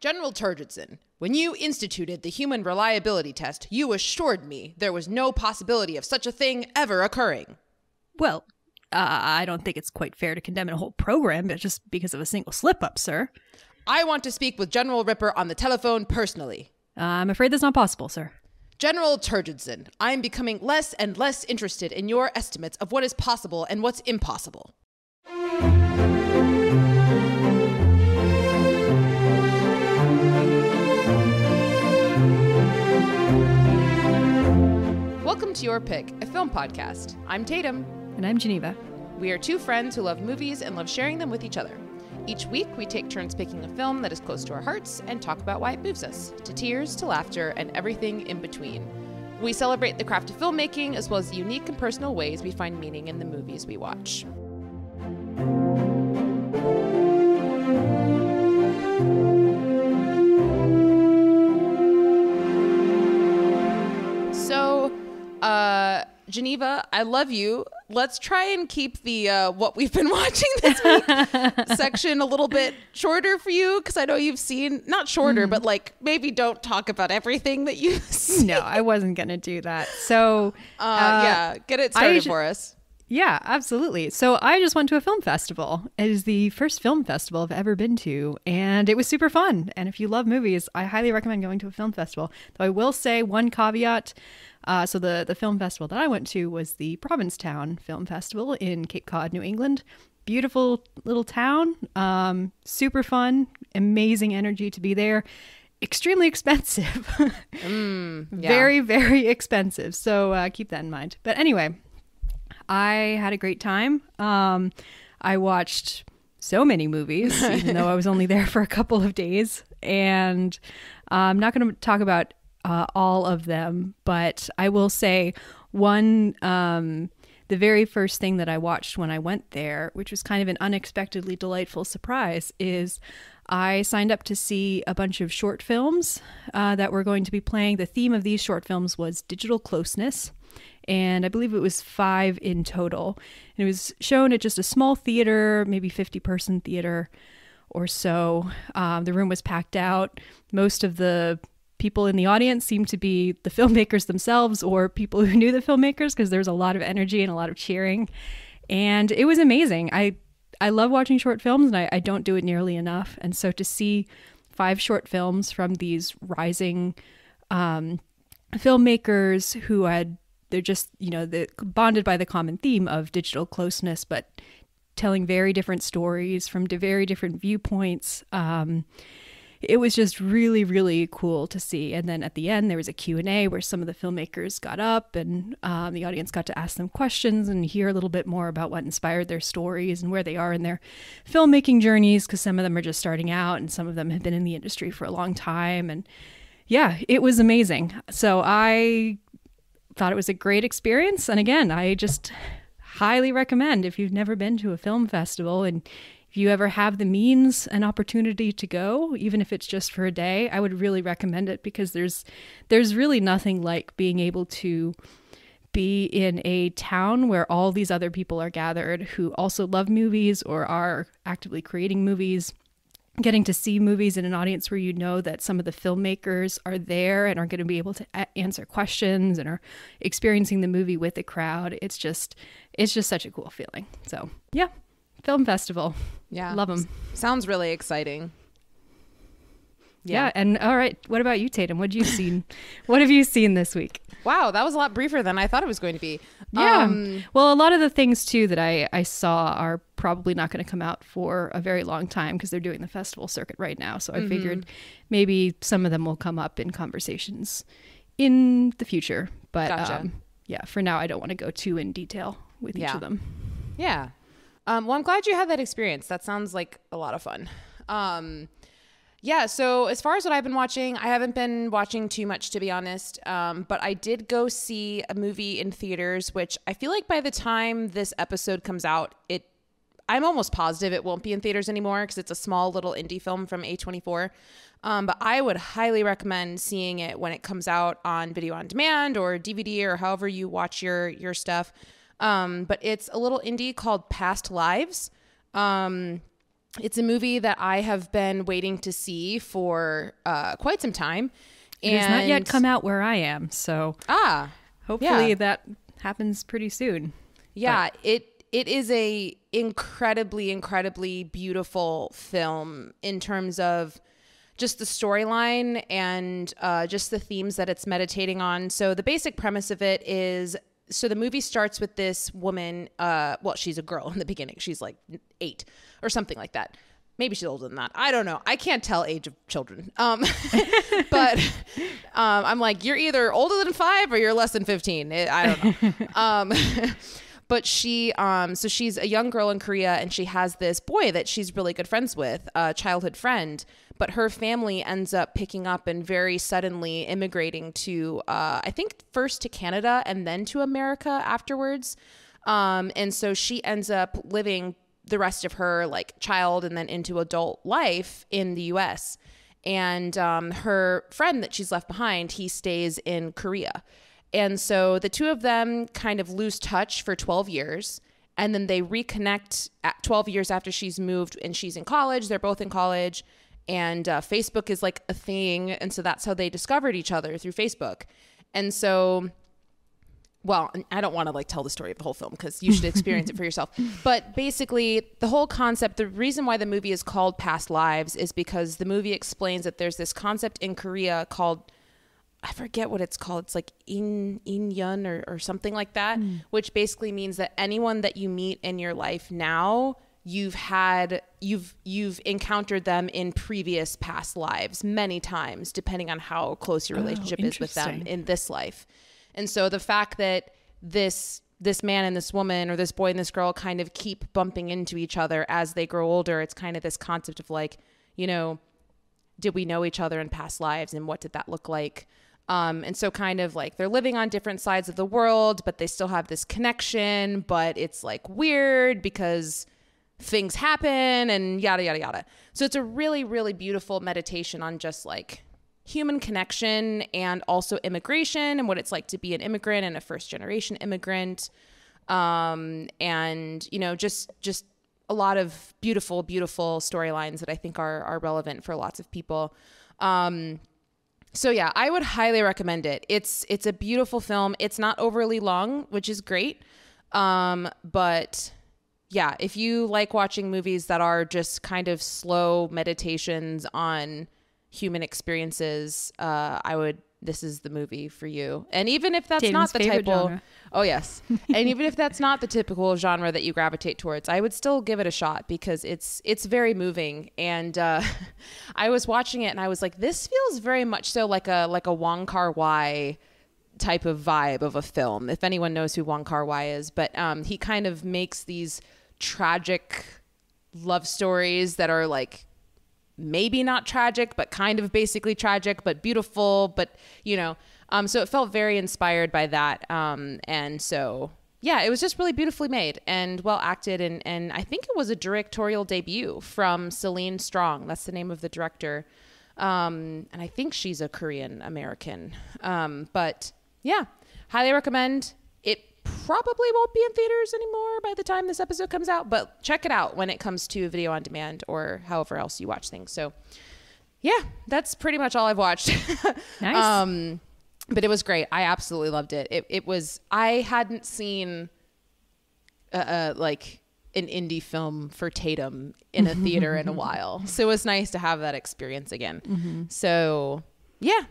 General Turgidson, when you instituted the human reliability test, you assured me there was no possibility of such a thing ever occurring. Well, uh, I don't think it's quite fair to condemn a whole program just because of a single slip up, sir. I want to speak with General Ripper on the telephone personally. Uh, I'm afraid that's not possible, sir. General Turgidson, I am becoming less and less interested in your estimates of what is possible and what's impossible. Welcome to Your Pick, a film podcast. I'm Tatum. And I'm Geneva. We are two friends who love movies and love sharing them with each other. Each week, we take turns picking a film that is close to our hearts and talk about why it moves us to tears, to laughter, and everything in between. We celebrate the craft of filmmaking as well as the unique and personal ways we find meaning in the movies we watch. Uh, Geneva, I love you. Let's try and keep the uh, what we've been watching this week section a little bit shorter for you because I know you've seen not shorter, but like maybe don't talk about everything that you. No, I wasn't going to do that. So, Uh, yeah, get it started ju- for us. Yeah, absolutely. So I just went to a film festival. It is the first film festival I've ever been to, and it was super fun. And if you love movies, I highly recommend going to a film festival. Though I will say one caveat. Uh, so the the film festival that I went to was the Provincetown Film Festival in Cape Cod, New England. Beautiful little town, um, super fun, amazing energy to be there. Extremely expensive, Yeah. very very expensive. So uh, keep that in mind. But anyway, I had a great time. Um, I watched so many movies, even though I was only there for a couple of days. And I'm not going to talk about uh, all of them, but I will say one. Um, the very first thing that I watched when I went there, which was kind of an unexpectedly delightful surprise, is I signed up to see a bunch of short films uh, that were going to be playing. The theme of these short films was digital closeness and I believe it was five in total. And it was shown at just a small theater, maybe 50 person theater or so. Um, the room was packed out. Most of the people in the audience seemed to be the filmmakers themselves or people who knew the filmmakers because there was a lot of energy and a lot of cheering. And it was amazing. I, I love watching short films and I, I don't do it nearly enough. And so to see five short films from these rising um, filmmakers who had they're just you know the bonded by the common theme of digital closeness but telling very different stories from very different viewpoints. Um, it was just really really cool to see. And then at the end there was a q&a where some of the filmmakers got up and um, the audience got to ask them questions and hear a little bit more about what inspired their stories and where they are in their filmmaking journeys because some of them are just starting out and some of them have been in the industry for a long time. And yeah it was amazing. So i thought it was a great experience. And again, I just highly recommend if you've never been to a film festival and if you ever have the means and opportunity to go, even if it's just for a day, I would really recommend it because there's there's really nothing like being able to be in a town where all these other people are gathered who also love movies or are actively creating movies getting to see movies in an audience where you know that some of the filmmakers are there and are going to be able to a- answer questions and are experiencing the movie with the crowd it's just it's just such a cool feeling so yeah film festival Yeah. love them Sounds really exciting. Yeah. and all right what about you tatum what have you seen what have you seen this week Wow, that was a lot briefer than I thought it was going to be. yeah Um, well a lot of the things too that i i saw are probably not going to come out for a very long time because they're doing the festival circuit right now so i figured maybe some of them will come up in conversations in the future but Gotcha. um, yeah for now i don't want to go too in detail with each of them Yeah. Um, well, I'm glad you had that experience. That sounds like a lot of fun. Um, yeah. So as far as what I've been watching, I haven't been watching too much to be honest. Um, but I did go see a movie in theaters, which I feel like by the time this episode comes out, it I'm almost positive it won't be in theaters anymore because it's a small little indie film from A24. Um, but I would highly recommend seeing it when it comes out on video on demand or DVD or however you watch your your stuff. Um, but it's a little indie called Past Lives. Um, it's a movie that I have been waiting to see for uh, quite some time. It has not yet come out where I am, so Ah, hopefully Yeah. that happens pretty soon. yeah. It it is a incredibly, incredibly beautiful film in terms of just the storyline and uh, just the themes that it's meditating on. So the basic premise of it is. So the movie starts with this woman. Uh, well, she's a girl in the beginning. She's like eight or something like that. Maybe she's older than that. I don't know. I can't tell age of children. Um, but um, I'm like, you're either older than five or you're less than 15. It- I don't know. um, but she, um, so she's a young girl in Korea and she has this boy that she's really good friends with, a childhood friend. But her family ends up picking up and very suddenly immigrating to, uh, I think, first to Canada and then to America afterwards. Um, and so she ends up living the rest of her like child and then into adult life in the US. And um, her friend that she's left behind, he stays in Korea. And so the two of them kind of lose touch for 12 years. And then they reconnect at 12 years after she's moved and she's in college. They're both in college. And uh, Facebook is like a thing. And so that's how they discovered each other through Facebook. And so well i don't want to like tell the story of the whole film because you should experience it for yourself but basically the whole concept the reason why the movie is called past lives is because the movie explains that there's this concept in korea called i forget what it's called it's like in in yun or, or something like that which basically means that anyone that you meet in your life now you've had you've you've encountered them in previous past lives many times depending on how close your relationship is with them in this life and so the fact that this this man and this woman or this boy and this girl kind of keep bumping into each other as they grow older, it's kind of this concept of like, you know, did we know each other in past lives and what did that look like? Um, and so kind of like they're living on different sides of the world, but they still have this connection, but it's like weird because things happen and yada yada yada. So it's a really really beautiful meditation on just like human connection and also immigration and what it's like to be an immigrant and a first generation immigrant. Um, and you know just just a lot of beautiful beautiful storylines that i think are are relevant for lots of people. Um, so yeah i would highly recommend it. It's it's a beautiful film. It's not overly long which is great. Um, but yeah if you like watching movies that are just kind of slow meditations on human experiences uh, i would this is the movie for you. And even if that's Damon's not the type of oh yes. And even if that's not the typical genre that you gravitate towards i would still give it a shot because it's it's very moving. And uh, i was watching it and i was like this feels very much so like a like a wong kar wai type of vibe of a film if anyone knows who wong kar wai is. But um, he kind of makes these tragic love stories that are like maybe not tragic, but kind of basically tragic, but beautiful, but you know, um, so it felt very inspired by that. Um, and so, yeah, it was just really beautifully made and well acted. And, and I think it was a directorial debut from Celine Song. That's the name of the director. Um, and I think she's a Korean American. Um, but yeah, highly recommend. It probably won't be in theaters anymore by the time this episode comes out, but check it out when it comes to video on demand or however else you watch things. So, yeah, that's pretty much all I've watched. Nice. um, but it was great. I absolutely loved it. It it was. I hadn't seen, uh, uh like an indie film for Tatum in a theater in a while, so it was nice to have that experience again. So, yeah.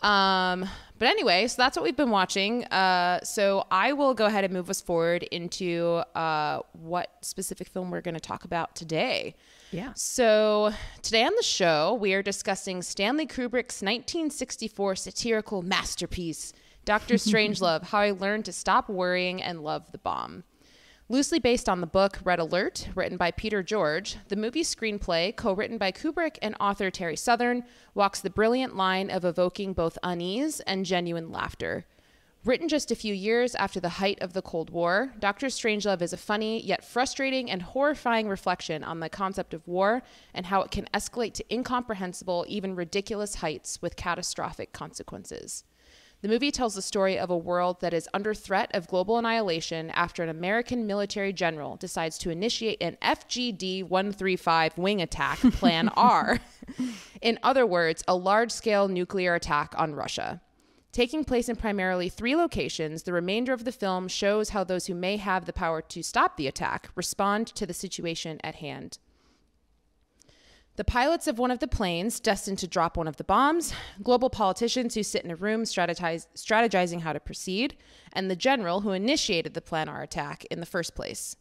Um, but anyway, so that's what we've been watching. Uh, so I will go ahead and move us forward into uh, what specific film we're going to talk about today. Yeah. So today on the show, we are discussing Stanley Kubrick's 1964 satirical masterpiece, Doctor Strangelove: How I Learned to Stop Worrying and Love the Bomb. Loosely based on the book Red Alert, written by Peter George, the movie screenplay, co written by Kubrick and author Terry Southern, walks the brilliant line of evoking both unease and genuine laughter. Written just a few years after the height of the Cold War, Doctor Strangelove is a funny yet frustrating and horrifying reflection on the concept of war and how it can escalate to incomprehensible, even ridiculous heights with catastrophic consequences. The movie tells the story of a world that is under threat of global annihilation after an American military general decides to initiate an FGD 135 wing attack, Plan R. In other words, a large scale nuclear attack on Russia. Taking place in primarily three locations, the remainder of the film shows how those who may have the power to stop the attack respond to the situation at hand. The pilots of one of the planes destined to drop one of the bombs, global politicians who sit in a room strategizing how to proceed, and the general who initiated the Plan R attack in the first place.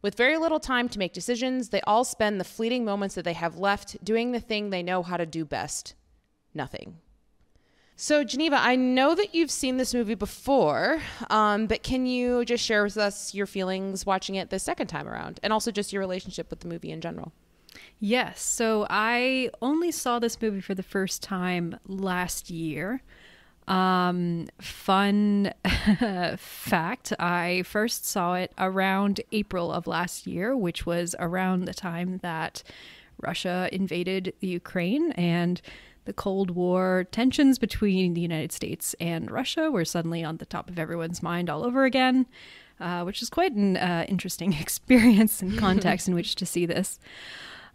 With very little time to make decisions, they all spend the fleeting moments that they have left doing the thing they know how to do best nothing. So, Geneva, I know that you've seen this movie before, um, but can you just share with us your feelings watching it the second time around and also just your relationship with the movie in general? Yes. So I only saw this movie for the first time last year. Um, fun fact I first saw it around April of last year, which was around the time that Russia invaded the Ukraine and the Cold War tensions between the United States and Russia were suddenly on the top of everyone's mind all over again, uh, which is quite an uh, interesting experience and context in which to see this.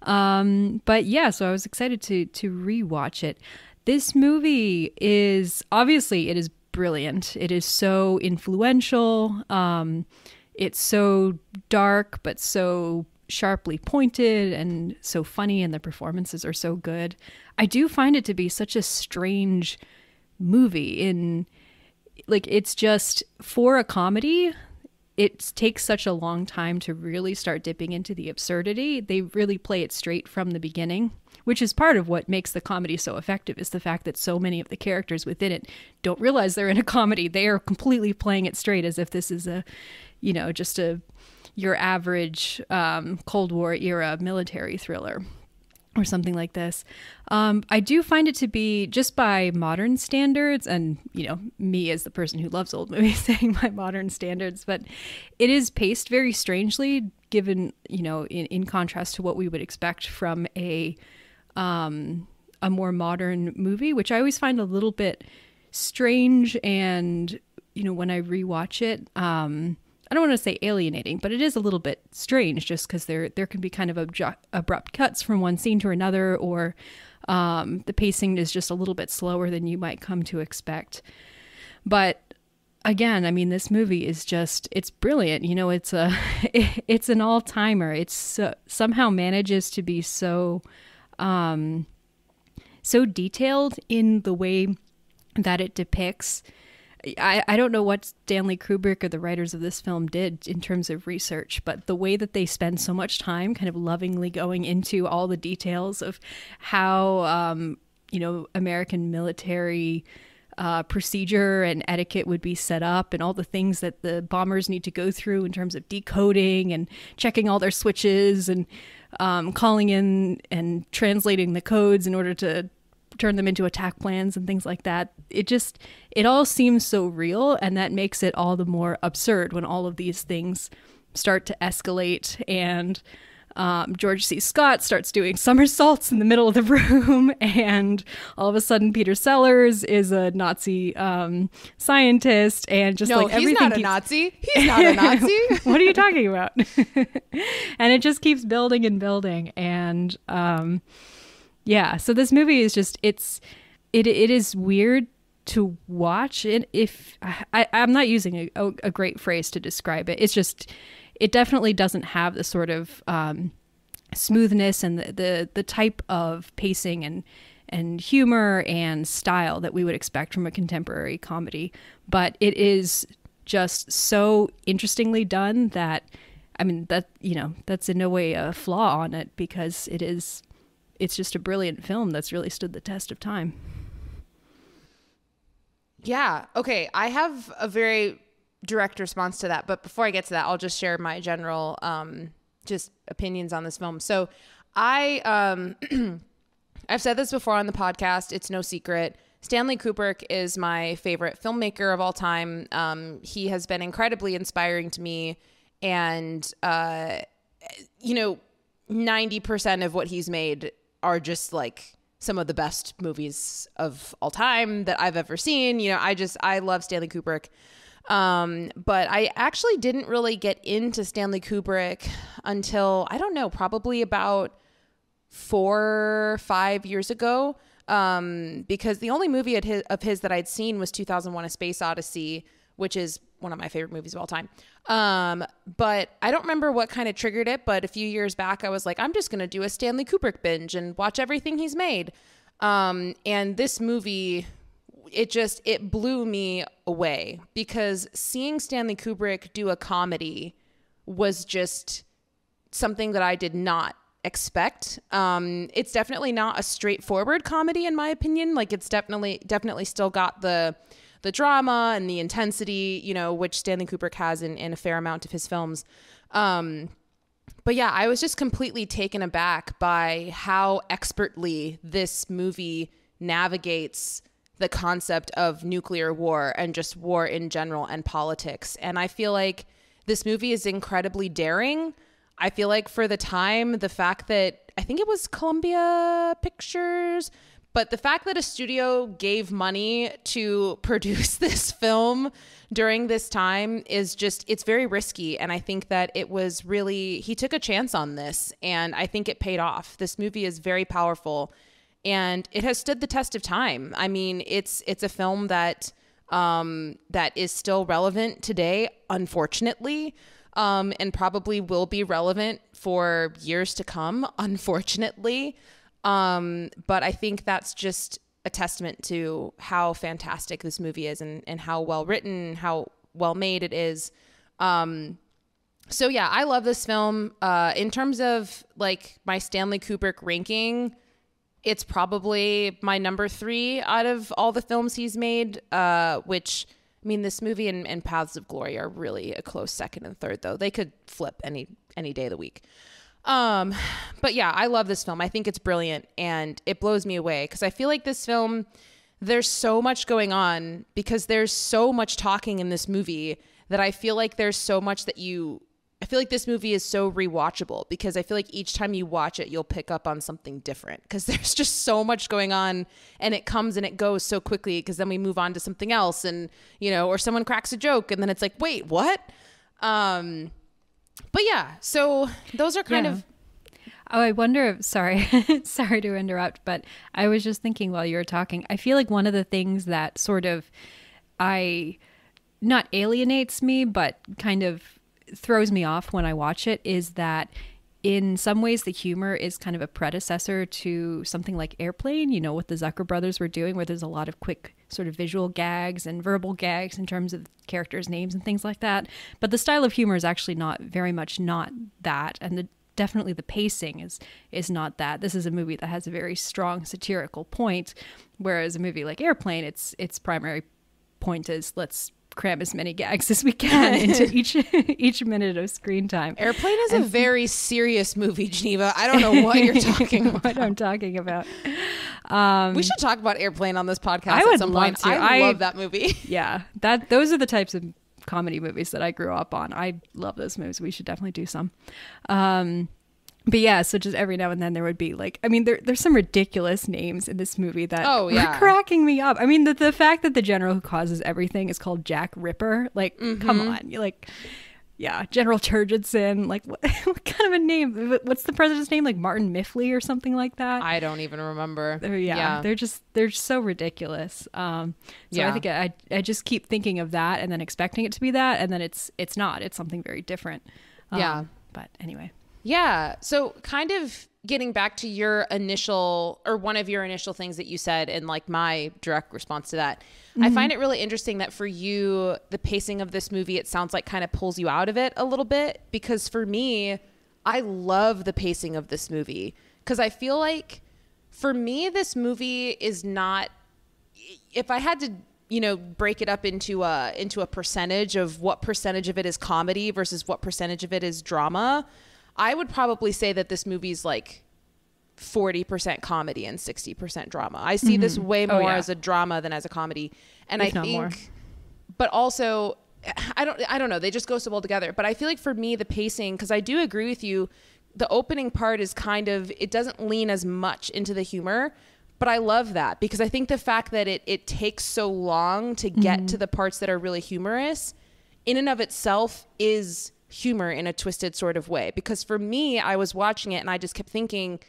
Um, but yeah, so I was excited to to rewatch it. This movie is obviously it is brilliant. It is so influential. Um, it's so dark, but so sharply pointed and so funny, and the performances are so good. I do find it to be such a strange movie in like it's just for a comedy it takes such a long time to really start dipping into the absurdity. They really play it straight from the beginning, which is part of what makes the comedy so effective is the fact that so many of the characters within it don't realize they're in a comedy. They are completely playing it straight as if this is a, you know, just a your average um, Cold War era military thriller or something like this. Um, I do find it to be just by modern standards, and you know, me as the person who loves old movies saying by modern standards, but it is paced very strangely, given you know, in, in contrast to what we would expect from a um, a more modern movie, which I always find a little bit strange. And you know, when I rewatch it, um, I don't want to say alienating, but it is a little bit strange just because there there can be kind of abju- abrupt cuts from one scene to another, or um, the pacing is just a little bit slower than you might come to expect. But again, I mean, this movie is just it's brilliant. You know, it's a it's an all timer. It's somehow manages to be so um, so detailed in the way that it depicts I, I don't know what Stanley Kubrick or the writers of this film did in terms of research, but the way that they spend so much time kind of lovingly going into all the details of how, um, you know, American military uh, procedure and etiquette would be set up and all the things that the bombers need to go through in terms of decoding and checking all their switches and um, calling in and translating the codes in order to turn them into attack plans and things like that. It just it all seems so real and that makes it all the more absurd when all of these things start to escalate and um, George C. Scott starts doing somersaults in the middle of the room, and all of a sudden Peter Sellers is a Nazi um, scientist, and just no, like everything. he's not a Nazi. He's not a Nazi. what are you talking about? and it just keeps building and building, and um, yeah, so this movie is just it's it it is weird to watch it if I, I'm not using a, a, great phrase to describe it. It's just it definitely doesn't have the sort of um, smoothness and the, the the type of pacing and and humor and style that we would expect from a contemporary comedy. But it is just so interestingly done that I mean that you know that's in no way a flaw on it because it is it's just a brilliant film that's really stood the test of time. Yeah. Okay. I have a very direct response to that, but before I get to that, I'll just share my general um, just opinions on this film. So, I um, I've said this before on the podcast. It's no secret. Stanley Kubrick is my favorite filmmaker of all time. Um, he has been incredibly inspiring to me, and uh, you know, ninety percent of what he's made are just like some of the best movies of all time that I've ever seen. You know, I just I love Stanley Kubrick. Um, but I actually didn't really get into Stanley Kubrick until I don't know, probably about four, five years ago. Um, because the only movie his, of his that I'd seen was 2001: A Space Odyssey, which is one of my favorite movies of all time. Um, but I don't remember what kind of triggered it. But a few years back, I was like, I'm just gonna do a Stanley Kubrick binge and watch everything he's made. Um, and this movie it just it blew me away because seeing Stanley Kubrick do a comedy was just something that I did not expect. Um, it's definitely not a straightforward comedy in my opinion. Like it's definitely definitely still got the the drama and the intensity, you know, which Stanley Kubrick has in, in a fair amount of his films. Um, but yeah, I was just completely taken aback by how expertly this movie navigates the concept of nuclear war and just war in general and politics. And I feel like this movie is incredibly daring. I feel like for the time, the fact that I think it was Columbia Pictures, but the fact that a studio gave money to produce this film during this time is just, it's very risky. And I think that it was really, he took a chance on this and I think it paid off. This movie is very powerful and it has stood the test of time. I mean, it's it's a film that um, that is still relevant today, unfortunately, um, and probably will be relevant for years to come, unfortunately. Um, but I think that's just a testament to how fantastic this movie is and, and how well written, how well made it is. Um, so yeah, I love this film. Uh, in terms of like my Stanley Kubrick ranking, it's probably my number three out of all the films he's made. Uh, which I mean, this movie and, and Paths of Glory are really a close second and third, though they could flip any any day of the week. Um, but yeah, I love this film. I think it's brilliant and it blows me away because I feel like this film, there's so much going on because there's so much talking in this movie that I feel like there's so much that you I feel like this movie is so rewatchable because I feel like each time you watch it, you'll pick up on something different because there's just so much going on and it comes and it goes so quickly because then we move on to something else and, you know, or someone cracks a joke and then it's like, wait, what? Um, but yeah, so those are kind yeah. of. Oh, I wonder. Sorry, sorry to interrupt, but I was just thinking while you were talking. I feel like one of the things that sort of I not alienates me, but kind of throws me off when I watch it is that in some ways the humor is kind of a predecessor to something like Airplane, you know, what the Zucker brothers were doing, where there's a lot of quick sort of visual gags and verbal gags in terms of characters' names and things like that. But the style of humor is actually not very much not that. And the definitely the pacing is is not that. This is a movie that has a very strong satirical point, whereas a movie like Airplane, its its primary point is let's cram as many gags as we can into each each minute of screen time. Airplane is and, a very serious movie, Geneva. I don't know what you're talking about. what I'm talking about. Um, we should talk about Airplane on this podcast I would at some point. To. I, I love that movie. Yeah, that those are the types of comedy movies that I grew up on. I love those movies. We should definitely do some. Um, but yeah, so just every now and then there would be like, I mean, there, there's some ridiculous names in this movie that oh, yeah. cracking me up. I mean, the, the fact that the general who causes everything is called Jack Ripper, like, mm-hmm. come on, you like, yeah, General Turgidson, like, what, what, kind of a name? What's the president's name? Like Martin Miffley or something like that? I don't even remember. They're, yeah, yeah, they're just they're so ridiculous. Um, so yeah. I think I I just keep thinking of that and then expecting it to be that, and then it's it's not. It's something very different. Um, yeah. But anyway. Yeah. So, kind of getting back to your initial or one of your initial things that you said, and like my direct response to that, mm-hmm. I find it really interesting that for you, the pacing of this movie, it sounds like kind of pulls you out of it a little bit. Because for me, I love the pacing of this movie because I feel like for me, this movie is not, if I had to you know break it up into a into a percentage of what percentage of it is comedy versus what percentage of it is drama I would probably say that this movie's like 40% comedy and 60% drama. I see mm-hmm. this way oh, more oh, yeah. as a drama than as a comedy. And if I think more. but also I don't I don't know, they just go so well together. But I feel like for me the pacing cuz I do agree with you the opening part is kind of it doesn't lean as much into the humor, but I love that because I think the fact that it it takes so long to get mm-hmm. to the parts that are really humorous in and of itself is humor in a twisted sort of way. Because for me I was watching it and I just kept thinking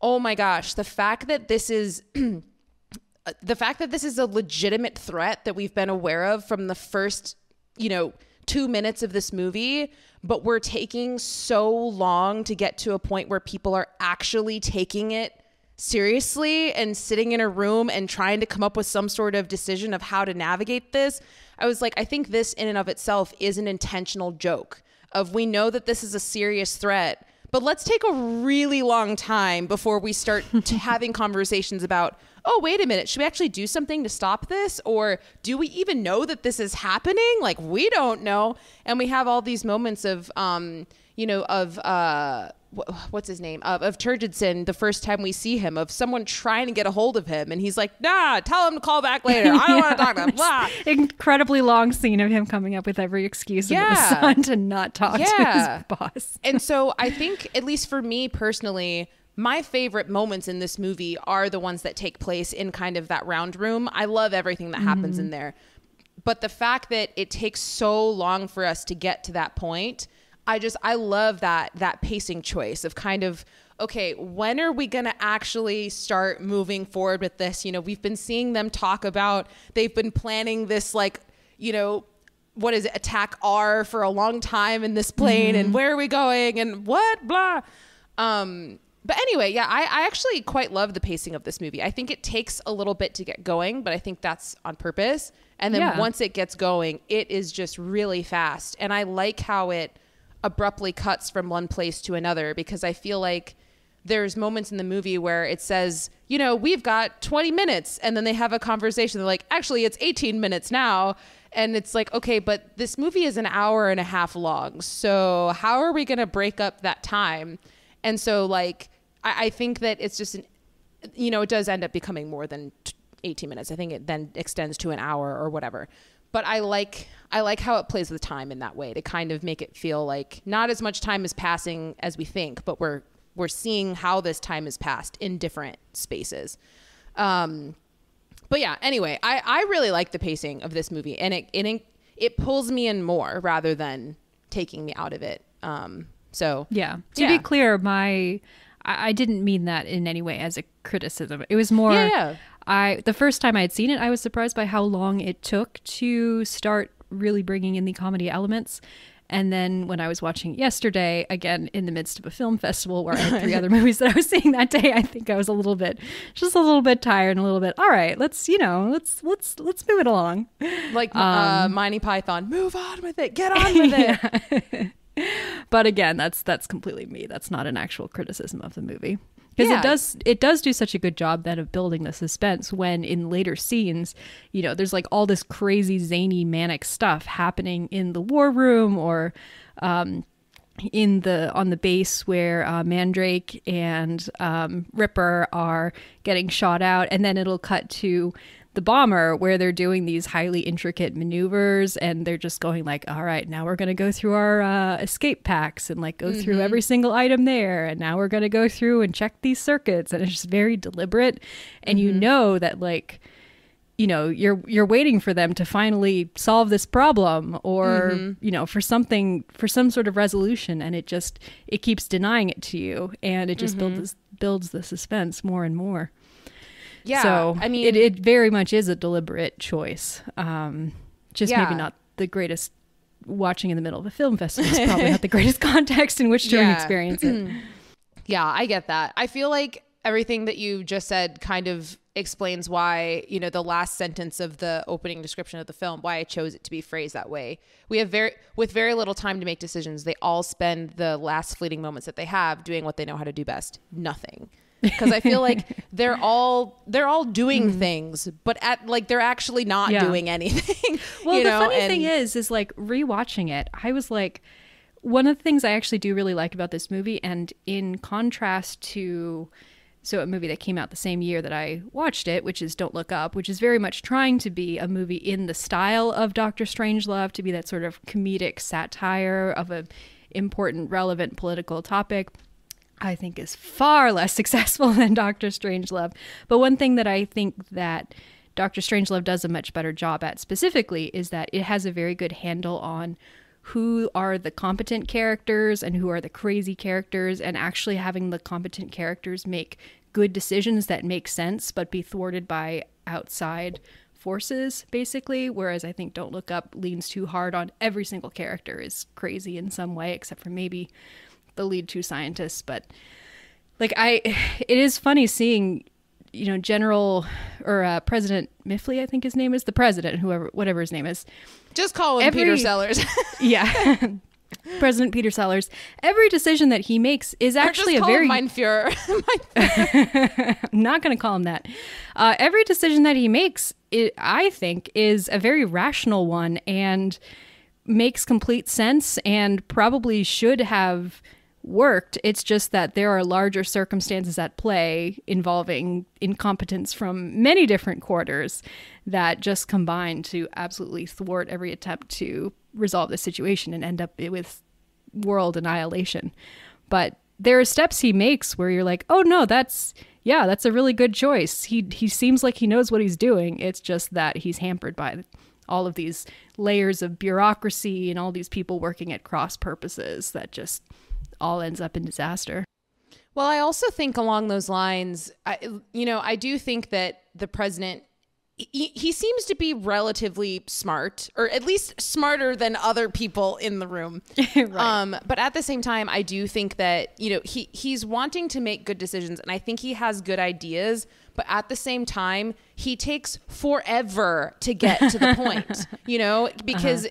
oh my gosh the fact that this is the fact that this is a legitimate threat that we've been aware of from the first you know 2 minutes of this movie but we're taking so long to get to a point where people are actually taking it seriously and sitting in a room and trying to come up with some sort of decision of how to navigate this, I was like, I think this in and of itself is an intentional joke of we know that this is a serious threat, but let's take a really long time before we start having conversations about, oh, wait a minute, should we actually do something to stop this? Or do we even know that this is happening? Like, we don't know. And we have all these moments of, um, you know, of, uh, what's his name of, of Turgidson the first time we see him of someone trying to get a hold of him and he's like nah tell him to call back later I don't yeah. want to talk to him blah incredibly long scene of him coming up with every excuse yeah. the son to not talk yeah. to his boss and so I think at least for me personally my favorite moments in this movie are the ones that take place in kind of that round room I love everything that happens mm-hmm. in there but the fact that it takes so long for us to get to that point I just I love that that pacing choice of kind of okay, when are we going to actually start moving forward with this? You know, we've been seeing them talk about they've been planning this like, you know, what is it, attack R for a long time in this plane mm-hmm. and where are we going and what blah. Um but anyway, yeah, I, I actually quite love the pacing of this movie. I think it takes a little bit to get going, but I think that's on purpose. And then yeah. once it gets going, it is just really fast. And I like how it abruptly cuts from one place to another because I feel like there's moments in the movie where it says, you know, we've got 20 minutes. And then they have a conversation. They're like, actually, it's 18 minutes now. And it's like, okay, but this movie is an hour and a half long. So how are we going to break up that time? And so, like, I, I, think that it's just an, you know, it does end up becoming more than 18 minutes. I think it then extends to an hour or whatever but I like I like how it plays with time in that way to kind of make it feel like not as much time is passing as we think, but we're we're seeing how this time has passed in different spaces. Um, but yeah, anyway, I, I really like the pacing of this movie, and it it it pulls me in more rather than taking me out of it. Um, so yeah, to yeah. be clear, my I, I, didn't mean that in any way as a criticism. It was more. Yeah, yeah. I the first time I had seen it, I was surprised by how long it took to start really bringing in the comedy elements. And then when I was watching yesterday, again in the midst of a film festival where I had three other movies that I was seeing that day, I think I was a little bit, just a little bit tired and a little bit. All right, let's you know, let's let's let's move it along. Like uh, um, uh, Monty Python, move on with it, get on with it. but again, that's that's completely me. That's not an actual criticism of the movie because yeah. it does it does do such a good job then of building the suspense when in later scenes you know there's like all this crazy zany manic stuff happening in the war room or um, in the on the base where uh, Mandrake and um, Ripper are getting shot out, and then it'll cut to the bomber where they're doing these highly intricate maneuvers and they're just going like all right now we're going to go through our uh, escape packs and like go mm-hmm. through every single item there and now we're going to go through and check these circuits and it's just very deliberate and mm-hmm. you know that like you know you're you're waiting for them to finally solve this problem or mm-hmm. you know for something for some sort of resolution and it just it keeps denying it to you and it just mm-hmm. builds builds the suspense more and more yeah. So I mean, it, it very much is a deliberate choice. Um, just yeah. maybe not the greatest. Watching in the middle of a film festival is probably not the greatest context in which to yeah. experience it. yeah, I get that. I feel like everything that you just said kind of explains why you know the last sentence of the opening description of the film why i chose it to be phrased that way we have very with very little time to make decisions they all spend the last fleeting moments that they have doing what they know how to do best nothing because I feel like they're all they're all doing mm. things, but at like they're actually not yeah. doing anything. well, the know? funny and, thing is, is like rewatching it, I was like, one of the things I actually do really like about this movie, and in contrast to so a movie that came out the same year that I watched it, which is Don't Look Up, which is very much trying to be a movie in the style of Doctor Strangelove, to be that sort of comedic satire of a important, relevant political topic. I think is far less successful than Doctor Strangelove. But one thing that I think that Doctor Strangelove does a much better job at specifically is that it has a very good handle on who are the competent characters and who are the crazy characters and actually having the competent characters make good decisions that make sense but be thwarted by outside forces basically whereas i think don't look up leans too hard on every single character is crazy in some way except for maybe the lead two scientists but like i it is funny seeing you know general or uh, president miffley i think his name is the president whoever whatever his name is Just call him Every- Peter Sellers. yeah president peter sellers every decision that he makes is actually a very him Mein Fuhrer. I'm not going to call him that. Uh, every decision that he makes, it, I think, is a very rational one and makes complete sense and probably should have worked. It's just that there are larger circumstances at play involving incompetence from many different quarters that just combine to absolutely thwart every attempt to resolve the situation and end up with world annihilation. But there are steps he makes where you're like, "Oh no, that's yeah, that's a really good choice." He he seems like he knows what he's doing. It's just that he's hampered by all of these layers of bureaucracy and all these people working at cross purposes that just all ends up in disaster. Well, I also think along those lines, I, you know, I do think that the president, he, he seems to be relatively smart, or at least smarter than other people in the room. Um, but at the same time, I do think that you know he he's wanting to make good decisions, and I think he has good ideas. But at the same time, he takes forever to get to the point. You know, because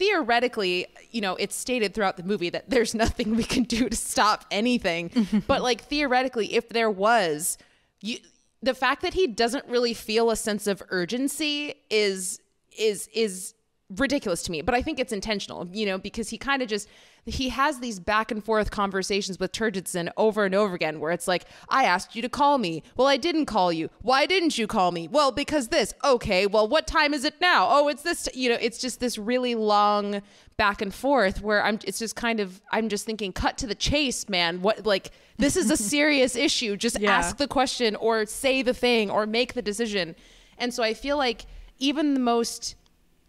theoretically, you know, it's stated throughout the movie that there's nothing we can do to stop anything. but like theoretically, if there was, you the fact that he doesn't really feel a sense of urgency is is is ridiculous to me but i think it's intentional you know because he kind of just he has these back and forth conversations with turgidson over and over again where it's like i asked you to call me. Well i didn't call you. Why didn't you call me? Well because this. Okay well what time is it now? Oh it's this t-. you know it's just this really long back and forth where i'm it's just kind of i'm just thinking cut to the chase man. What like this is a serious issue. Just Yeah. ask the question or say the thing or make the decision. And so i feel like even the most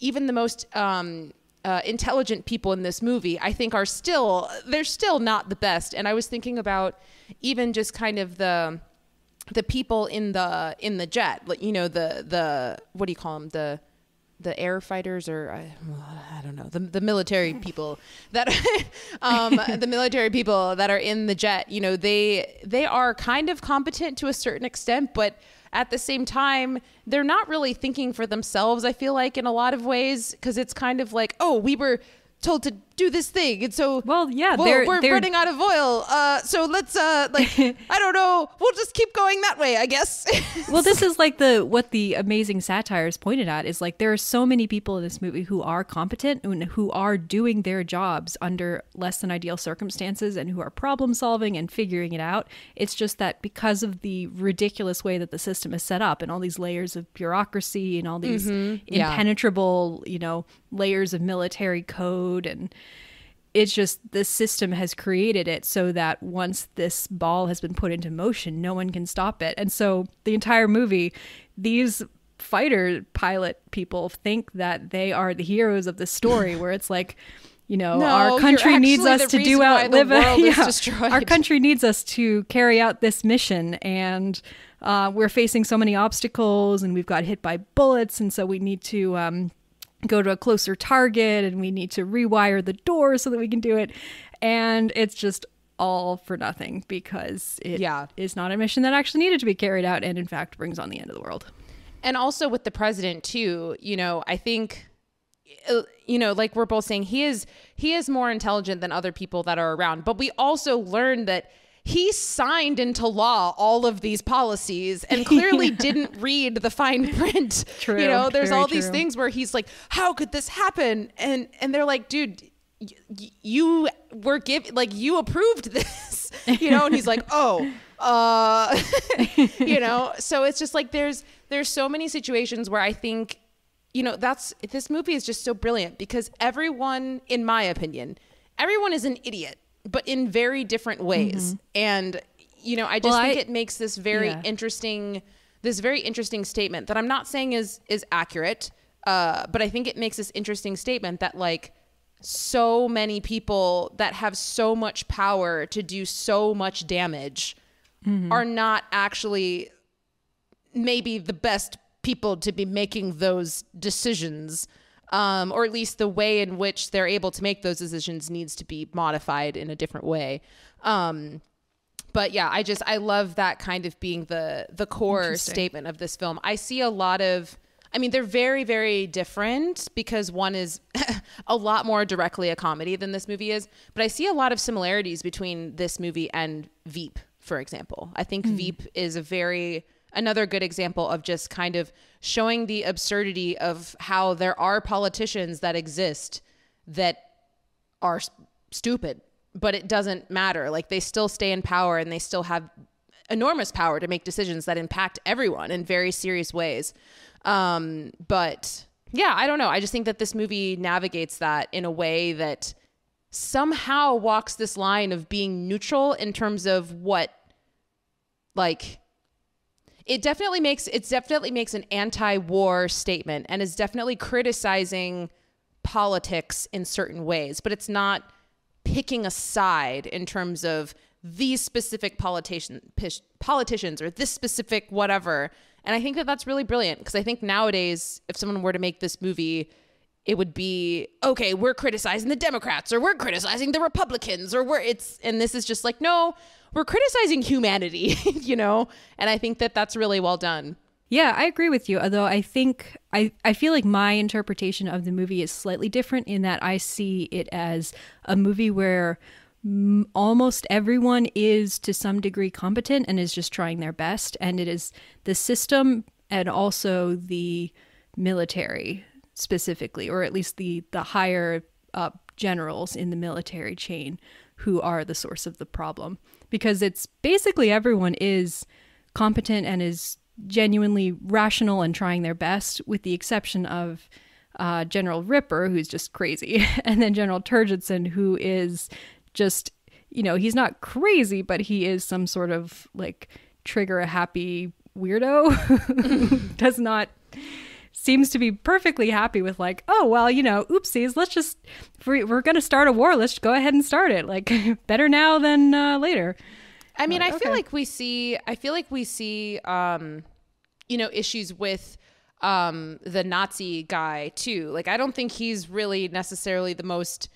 even the most um, uh, intelligent people in this movie, I think, are still they're still not the best. And I was thinking about even just kind of the the people in the in the jet, like you know the the what do you call them the the air fighters or I, I don't know the the military people that um the military people that are in the jet you know they they are kind of competent to a certain extent but at the same time they're not really thinking for themselves I feel like in a lot of ways because it's kind of like oh we were told to do this thing. And so Well, yeah, well, they're- we're they're- running out of oil. Uh so let's uh like I don't know. We'll just keep going that way I guess. Well this is like the what the amazing satires pointed at is like there are so many people in this movie who are competent and who are doing their jobs under less than ideal circumstances and who are problem solving and figuring it out. It's just that because of the ridiculous way that the system is set up and all these layers of bureaucracy and all these Yeah. impenetrable you know layers of military code and it's just the system has created it so that once this ball has been put into motion, no one can stop it. And so the entire movie, these fighter pilot people think that they are the heroes of the story, where it's like, you know, No, our country needs us to do why out live yeah, our country needs us to carry out this mission. And uh, we're facing so many obstacles and we've got hit by bullets. And so we need to um, go to a closer target and we need to rewire the door so that we can do it and it's just all for nothing because it is Yeah. not a mission that actually needed to be carried out and in fact brings on the end of the world and also with the president too you know i think uh, you know like we're both saying he is he is more intelligent than other people that are around but we also learned that he signed into law all of these policies and clearly didn't read the fine print. True, you know there's all these things where he's like how could this happen? And and they're like dude y- y- you were give like you approved this. You know and he's like oh uh you know? So it's just like there's there's so many situations where i think you know that's this movie is just so brilliant because everyone in my opinion everyone is an idiot but in very different ways. And you know, I just Well, think I- it makes this very Yeah. interesting this very interesting statement that I'm not saying is is accurate, uh, but I think it makes this interesting statement that like so many people that have so much power to do so much damage are not actually maybe the best people to be making those decisions um, or at least the way in which they're able to make those decisions needs to be modified in a different way. Um, but yeah i just i love that kind of being the the core statement of this film. I see a lot of i mean they're very very different because one is a lot more directly a comedy than this movie is but i see a lot of similarities between this movie and veep for example. I think veep is a very another good example of just kind of showing the absurdity of how there are politicians that exist that are stupid, but it doesn't matter. Like they still stay in power and they still have enormous power to make decisions that impact everyone in very serious ways. Um, but yeah, I don't know. I just think that this movie navigates that in a way that somehow walks this line of being neutral in terms of what like it definitely makes it definitely makes an anti-war statement and is definitely criticizing politics in certain ways but it's not picking a side in terms of these specific politician pish- politicians or this specific whatever. And i think that that's really brilliant because i think nowadays if someone were to make this movie it would be okay we're criticizing the democrats or we're criticizing the republicans or we're it's and this is just like no we're criticizing humanity you know and i think that that's really well done Yeah, I agree with you. Although I think I I feel like my interpretation of the movie is slightly different in that I see it as a movie where almost everyone is to some degree competent and is just trying their best and it is the system and also the military specifically or at least the the higher up generals in the military chain who are the source of the problem. Because it's basically everyone is competent and is genuinely rational and trying their best, with the exception of uh, General Ripper, who's just crazy, and then General Turgidson, who is just, you know, he's not crazy, but he is some sort of like trigger a happy weirdo who does not seems to be perfectly happy with like oh well you know oopsies let's just we're, we're gonna start a war let's go ahead and start it. Like better now than uh, later. I mean, I feel like we see I feel like we see um you know issues with um the Nazi guy too. Like I don't think he's really necessarily the most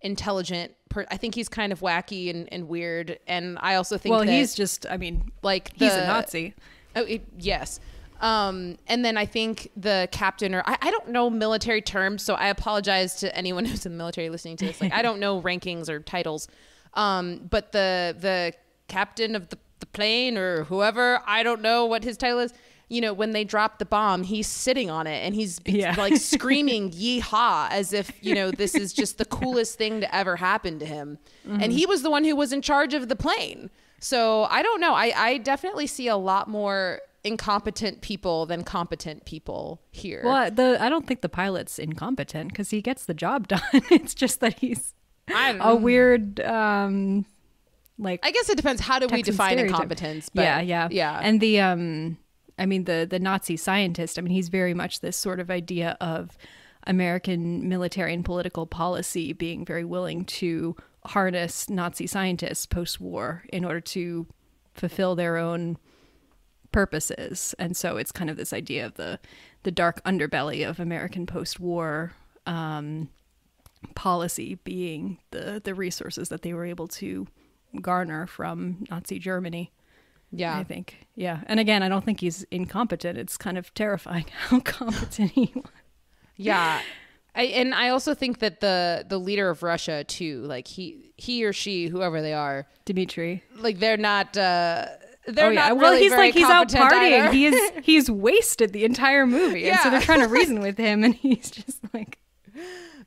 intelligent per- I think he's kind of wacky and, and weird. And I also think well that, he's just i mean like he's the- a nazi. Oh, it, yes. Um, and then I think the captain, or I, I don't know military terms, so I apologize to anyone who's in the military listening to this. Like, I don't know rankings or titles. Um, but the the captain of the, the plane or whoever, I don't know what his title is. You know, when they drop the bomb, he's sitting on it and he's Yeah. like screaming "Yeehaw!" as if you know this is just the coolest thing to ever happen to him. And he was the one who was in charge of the plane. So I don't know. I, I definitely see a lot more incompetent people than competent people here. well the i don't think the pilot's incompetent because he gets the job done it's just that he's a weird um like I guess it depends. How do we define stereotype. incompetence? But yeah, yeah, yeah. And the um, I mean the the Nazi scientist. I mean he's very much this sort of idea of American military and political policy being very willing to harness Nazi scientists post war in order to fulfill their own purposes. And so it's kind of this idea of the the dark underbelly of American post war um, policy being the the resources that they were able to garner from Nazi Germany. yeah. I think. Yeah. And again, I don't think he's incompetent. It's kind of terrifying how competent he was. Yeah. I, and I also think that the the leader of Russia too, like he he or she, whoever they are, Dimitri. like they're not uh they're oh yeah. not well, really he's like he's out partying. either. He is he's wasted the entire movie. And so they're trying to reason with him and he's just like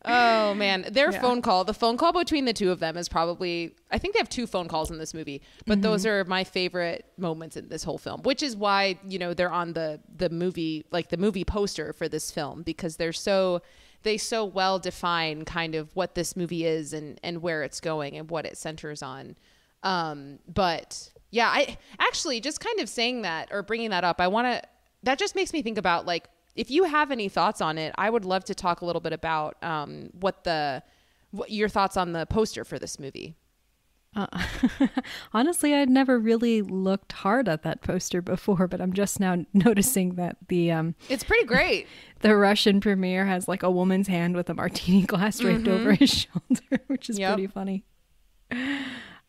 Oh man, their Yeah. phone call, the phone call between the two of them is probably I think they have two phone calls in this movie, but Mm-hmm. those are my favorite moments in this whole film, which is why, you know, they're on the the movie like the movie poster for this film because they're so they so well define kind of what this movie is and and where it's going and what it centers on. Um, but yeah, I actually just kind of saying that or bringing that up, I want to. That just makes me think about like if you have any thoughts on it, I would love to talk a little bit about um, what the what your thoughts on the poster for this movie. Uh, honestly, I'd never really looked hard at that poster before, but I'm just now noticing that the um, it's pretty great. the Russian premiere has like a woman's hand with a martini glass draped mm-hmm. over his shoulder, which is yep. pretty funny.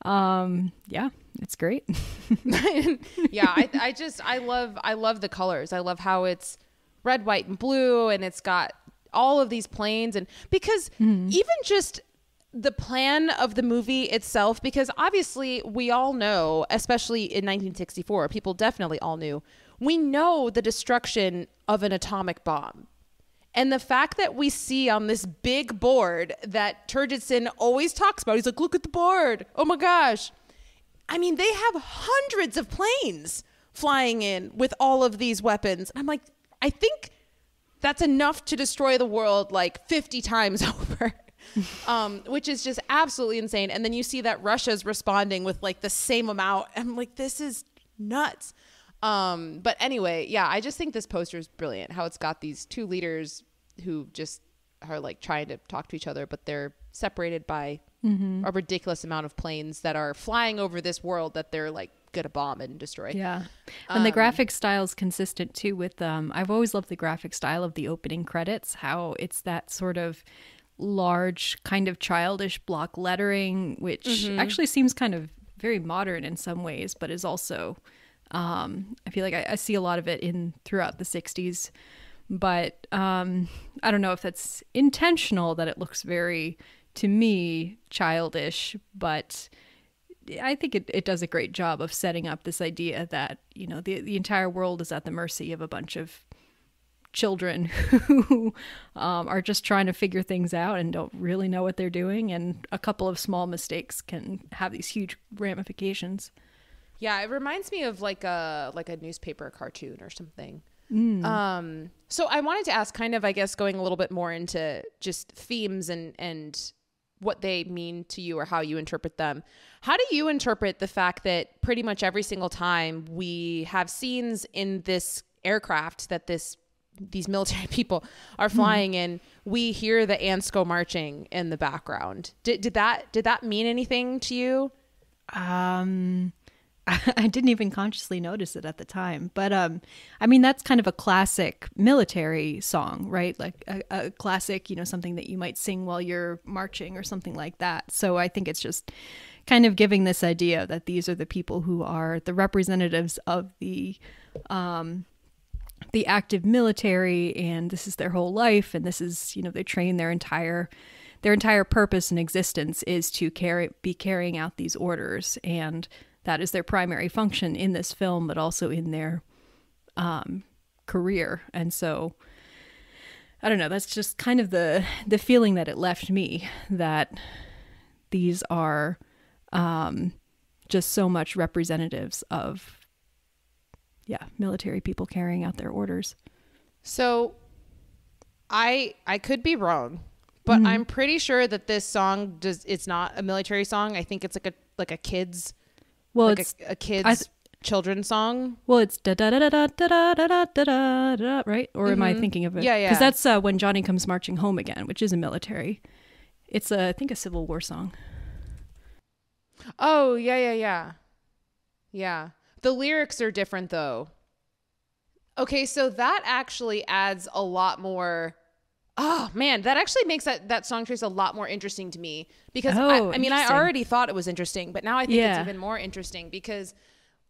Um, yeah, it's great. yeah, I, I just I love I love the colors. I love how it's red, white, and blue, and it's got all of these planes, and because mm. even just the plan of the movie itself, because obviously we all know, especially in 1964, people definitely all knew, we know the destruction of an atomic bomb. And the fact that we see on this big board that Turgidson always talks about, he's like, look at the board. Oh my gosh. I mean, they have hundreds of planes flying in with all of these weapons. And I'm like, I think that's enough to destroy the world like 50 times over. um, which is just absolutely insane. And then you see that Russia's responding with like the same amount. I'm like, this is nuts. Um, but anyway, yeah, I just think this poster is brilliant. How it's got these two leaders who just are like trying to talk to each other, but they're separated by mm-hmm. a ridiculous amount of planes that are flying over this world that they're like gonna bomb and destroy. Yeah, and um, the graphic style is consistent too with. Um, I've always loved the graphic style of the opening credits. How it's that sort of large, kind of childish block lettering, which mm-hmm. actually seems kind of very modern in some ways, but is also um, I feel like I, I, see a lot of it in throughout the 60s, but um, I don't know if that's intentional that it looks very, to me, childish, but I think it, it does a great job of setting up this idea that, you know, the, the entire world is at the mercy of a bunch of children who um, are just trying to figure things out and don't really know what they're doing. And a couple of small mistakes can have these huge ramifications. Yeah, it reminds me of like a like a newspaper cartoon or something. Mm. Um, so I wanted to ask, kind of, I guess, going a little bit more into just themes and and what they mean to you or how you interpret them. How do you interpret the fact that pretty much every single time we have scenes in this aircraft that this these military people are hmm. flying mm. in, we hear the ants go marching in the background. Did did that did that mean anything to you? Um I didn't even consciously notice it at the time. But um, I mean, that's kind of a classic military song, right? Like a, a, classic, you know, something that you might sing while you're marching or something like that. So I think it's just kind of giving this idea that these are the people who are the representatives of the um, the active military, and this is their whole life, and this is, you know, they train their entire their entire purpose and existence is to carry be carrying out these orders and that is their primary function in this film, but also in their um, career. And so, I don't know. That's just kind of the the feeling that it left me that these are um, just so much representatives of yeah military people carrying out their orders. So, I I could be wrong, but mm-hmm. I'm pretty sure that this song does. It's not a military song. I think it's like a like a kids well, like it's a, a kid's th- children's song. Well, it's da da da da da da da da da da da right? Or am mm-hmm. I thinking of it? Yeah, yeah. Because that's uh, when Johnny comes marching home again, which is a military. It's a, I think a Civil War song. Oh yeah, yeah, yeah, yeah. The lyrics are different though. Okay, so that actually adds a lot more Oh man, that actually makes that that song choice a lot more interesting to me because oh, I, I, mean I already thought it was interesting, but now I think yeah. it's even more interesting because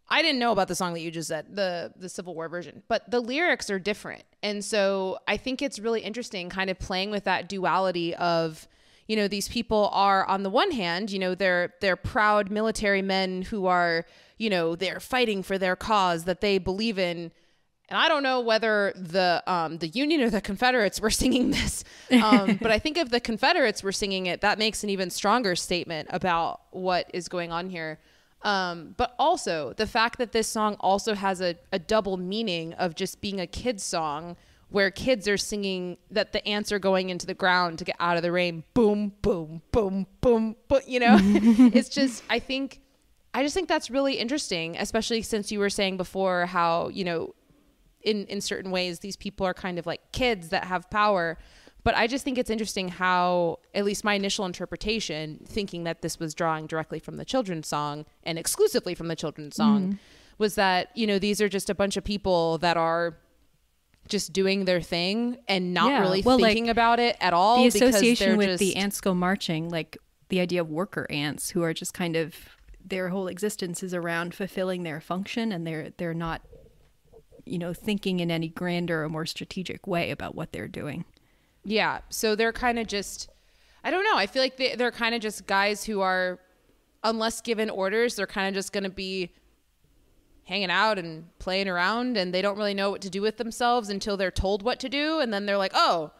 I didn't know about the song that you just said, the the Civil War version, but the lyrics are different, and so I think it's really interesting, kind of playing with that duality of you know these people are on the one hand you know they're they're proud military men who are you know they're fighting for their cause that they believe in and I don't know whether the um, the Union or the Confederates were singing this, um, but I think if the Confederates were singing it, that makes an even stronger statement about what is going on here. Um, but also the fact that this song also has a, a double meaning of just being a kid's song where kids are singing that the ants are going into the ground to get out of the rain. Boom, boom, boom, boom. But you know, it's just I think I just think that's really interesting, especially since you were saying before how you know, in in certain ways these people are kind of like kids that have power. But I just think it's interesting how, at least my initial interpretation, thinking that this was drawing directly from the children's song and exclusively from the children's song, mm-hmm. was that, you know, these are just a bunch of people that are just doing their thing and not yeah. really well, thinking like, about it at all. The association with just... the ants go marching, like the idea of worker ants who are just kind of their whole existence is around fulfilling their function and they're they're not you know thinking in any grander or more strategic way about what they're doing. Yeah. So they're kind of just, I don't know. I feel like they, they're kind of just guys who are, unless given orders, they're kind of just going to be hanging out and playing around and they don't really know what to do with themselves until they're told what to do. And then they're like, oh,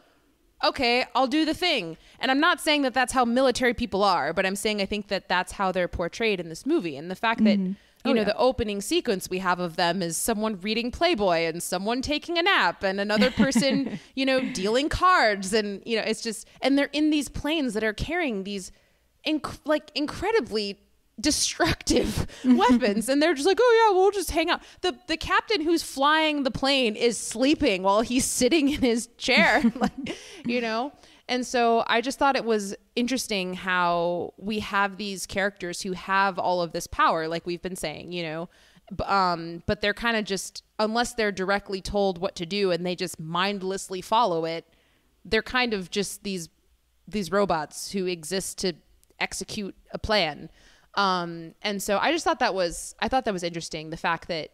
okay, I'll do the thing. And I'm not saying that that's how military people are, but I'm saying I think that that's how they're portrayed in this movie. And the fact that, mm-hmm you oh, know, yeah. the opening sequence we have of them is someone reading Playboy and someone taking a nap and another person, you know, dealing cards. And, you know, it's just, and they're in these planes that are carrying these inc- like incredibly destructive weapons and they're just like oh yeah we'll just hang out the the captain who's flying the plane is sleeping while he's sitting in his chair like you know and so I just thought it was interesting how we have these characters who have all of this power, like we've been saying, you know, um, but they're kind of just, unless they're directly told what to do and they just mindlessly follow it, they're kind of just these these robots who exist to execute a plan. Um, and so I just thought that was I thought that was interesting. The fact that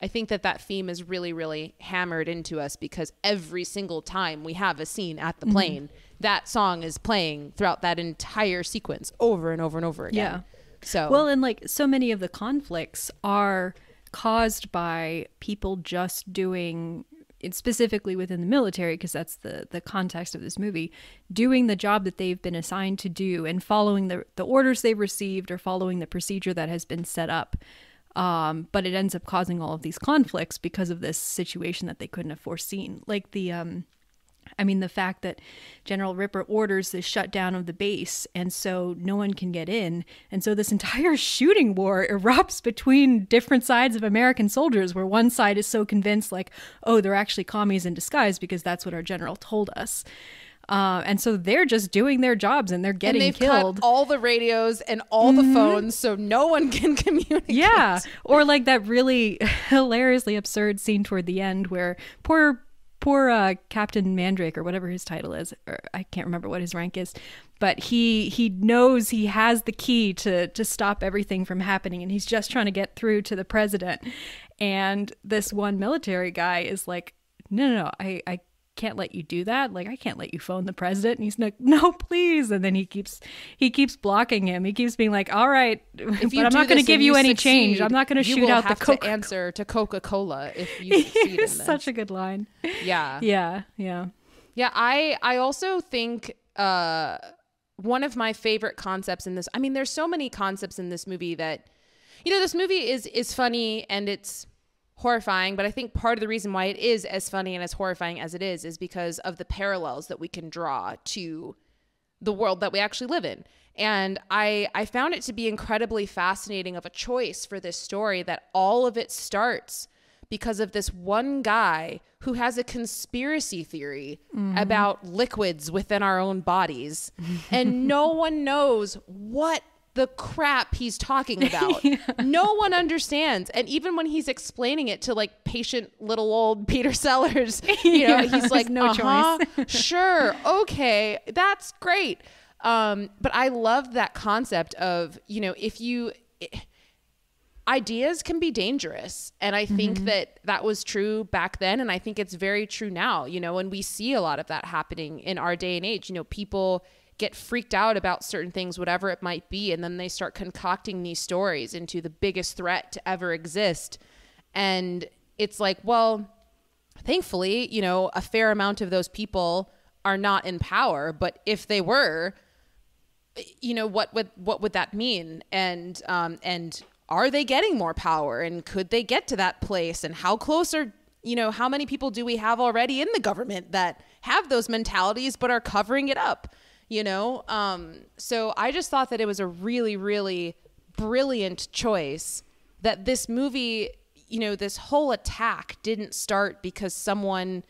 I think that that theme is really, really hammered into us because every single time we have a scene at the mm-hmm. plane, mm-hmm. That song is playing throughout that entire sequence over and over and over again. Yeah. So well, and like so many of the conflicts are caused by people just doing it specifically within the military because that's the the context of this movie doing the job that they've been assigned to do and following the the orders they've received or following the procedure that has been set up um, but it ends up causing all of these conflicts because of this situation that they couldn't have foreseen. Like the, um, I mean, the fact that General Ripper orders the shutdown of the base, and so no one can get in. And so this entire shooting war erupts between different sides of American soldiers, where one side is so convinced, like, oh, they're actually commies in disguise because that's what our general told us. Uh, and so they're just doing their jobs and they're getting and killed. all the radios and all mm-hmm. the phones, so no one can communicate. Yeah, or like that really hilariously absurd scene toward the end where poor poor uh, Captain Mandrake or whatever his title is, or I can't remember what his rank is, but he he knows he has the key to to stop everything from happening, and he's just trying to get through to the president. And this one military guy is like, no, no, no, I I can't let you do that. Like I can't let you phone the president. And he's like, no, please. And then he keeps he keeps blocking him. He keeps being like, all right, if but I'm not going to give you, any succeed, change. I'm not going to shoot out the Coke. answer to Coca Cola if you succeed. it's such a good line. Yeah, yeah, yeah, yeah. I I also think uh, one of my favorite concepts in this. I mean, there's so many concepts in this movie that you know this movie is is funny and it's horrifying, but I think part of the reason why it is as funny and as horrifying as it is is because of the parallels that we can draw to the world that we actually live in. And I I found it to be incredibly fascinating of a choice for this story that all of it starts because of this one guy who has a conspiracy theory mm-hmm. about liquids within our own bodies and no one knows what the crap he's talking about. yeah. No one understands. And even when he's explaining it to like patient little old Peter Sellers, you know, yeah, he's like, no uh-huh, choice. sure, okay, that's great. Um, but I love that concept of, you know, if you. It, ideas can be dangerous and i think mm-hmm. that that was true back then and i think it's very true now you know and we see a lot of that happening in our day and age you know people get freaked out about certain things, whatever it might be, and then they start concocting these stories into the biggest threat to ever exist. And it's like, well, thankfully, you know, a fair amount of those people are not in power, but if they were, you know, what would what would that mean? And um, and are they getting more power? And could they get to that place? And how close are you know, how many people do we have already in the government that have those mentalities but are covering it up? You know? Um, so I just thought that it was a really, really brilliant choice that this movie, you know, this whole attack didn't start because someone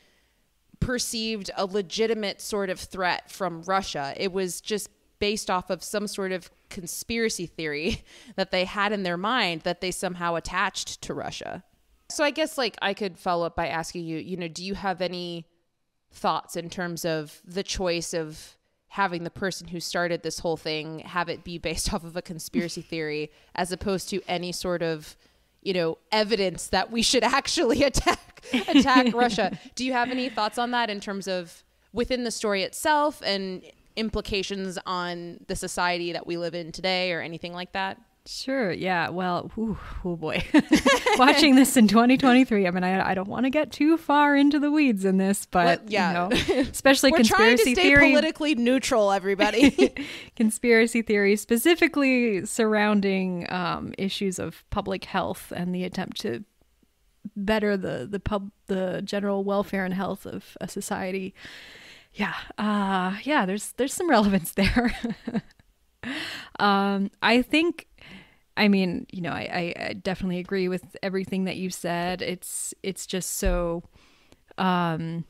perceived a legitimate sort of threat from Russia. It was just based off of some sort of conspiracy theory that they had in their mind that they somehow attached to Russia. So I guess like I could follow up by asking you, you know, do you have any thoughts in terms of the choice of having the person who started this whole thing have it be based off of a conspiracy theory as opposed to any sort of you know evidence that we should actually attack attack Russia. Do you have any thoughts on that in terms of within the story itself and implications on the society that we live in today or anything like that? Sure. Yeah. Well, whew, oh boy. Watching this in 2023, I mean, I, I don't want to get too far into the weeds in this, but Well, yeah. you know, especially We're trying to stay theory, politically neutral, everybody. conspiracy theory specifically surrounding um, issues of public health and the attempt to better the the pub the general welfare and health of a society. Yeah. Uh, yeah. There's there's some relevance there. um, I think I mean, you know, I, I, definitely agree with everything that you said. It's it's just so um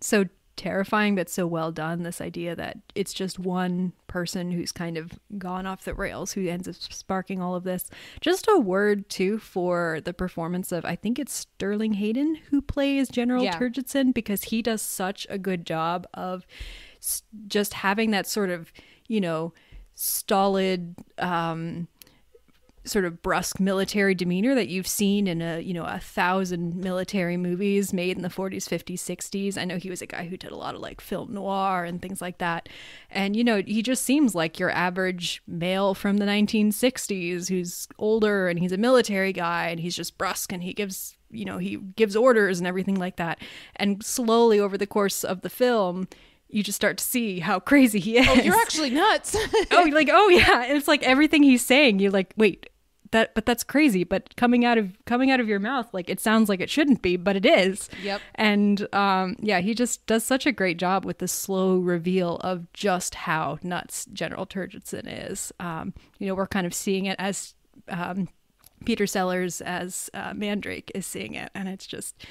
so terrifying but so well done this idea that it's just one person who's kind of gone off the rails who ends up sparking all of this just a word too for the performance of i think it's sterling hayden who plays general Yeah. turgidson because he does such a good job of just having that sort of you know stolid um sort of brusque military demeanor that you've seen in a you know a thousand military movies made in the 40s 50s 60s i know he was a guy who did a lot of like film noir and things like that. And you know he just seems like your average male from the 1960s who's older and he's a military guy and he's just brusque and he gives you know he gives orders and everything like that. And slowly over the course of the film you just start to see how crazy he is oh, you're actually nuts. oh, like, oh yeah. And it's like everything he's saying, you're like, wait, that but that's crazy. But coming out of coming out of your mouth, like it sounds like it shouldn't be, but it is. Yep. And um, yeah, he just does such a great job with the slow reveal of just how nuts General Turgidson is. Um, you know, we're kind of seeing it as um, Peter Sellers as uh, Mandrake is seeing it, and it's just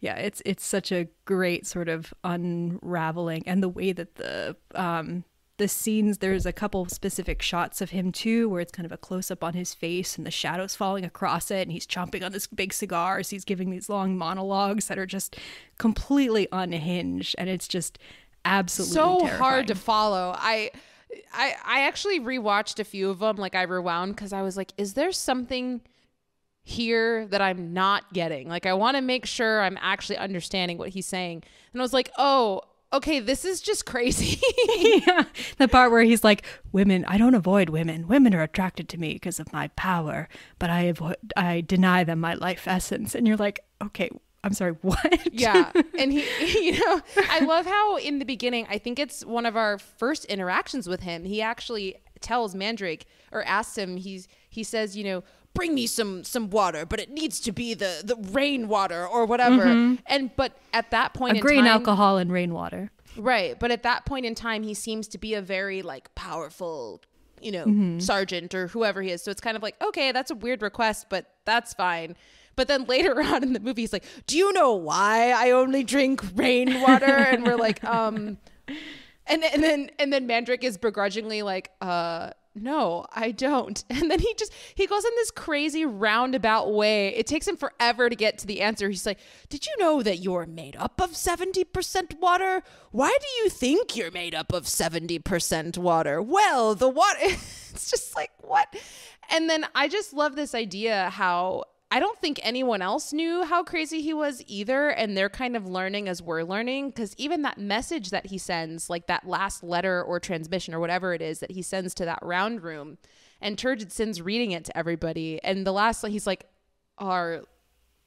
yeah it's it's such a great sort of unraveling and the way that the um the scenes there's a couple specific shots of him too where it's kind of a close up on his face and the shadows falling across it and he's chomping on this big cigar as he's giving these long monologues that are just completely unhinged and it's just absolutely so terrifying. hard to follow. I I I actually rewatched a few of them like I rewound cuz I was like is there something here that I'm not getting? Like I want to make sure I'm actually understanding what he's saying. And I was like, "Oh, okay, this is just crazy." yeah, the part where he's like, "Women, I don't avoid women. Women are attracted to me because of my power, but I avoid, I deny them my life essence." And you're like, "Okay, I'm sorry, what?" yeah. And he, you know, I love how in the beginning, I think it's one of our first interactions with him. He actually tells Mandrake or asks him, he's, he says, you know, bring me some, some water, but it needs to be the, the rain water or whatever. And, but at that point Mm-hmm. A in grain time, alcohol and rainwater. Right. But at that point in time, he seems to be a very like powerful, you know, Mm-hmm. sergeant or whoever he is. So it's kind of like, okay, that's a weird request, but that's fine. But then later on in the movie, he's like, do you know why I only drink rainwater? and we're like, um, and, and then, and then Mandrake is begrudgingly like, uh, no, I don't. And then he just he goes in this crazy roundabout way. It takes him forever to get to the answer. He's like, "Did you know that you're made up of 70% water? Why do you think you're made up of 70% water?" Well, the water it's just like, "What?" And then I just love this idea how I don't think anyone else knew how crazy he was either. And they're kind of learning as we're learning. Because even that message that he sends, like that last letter or transmission or whatever it is that he sends to that round room, and Turgidson's reading it to everybody. And the last he's like, Our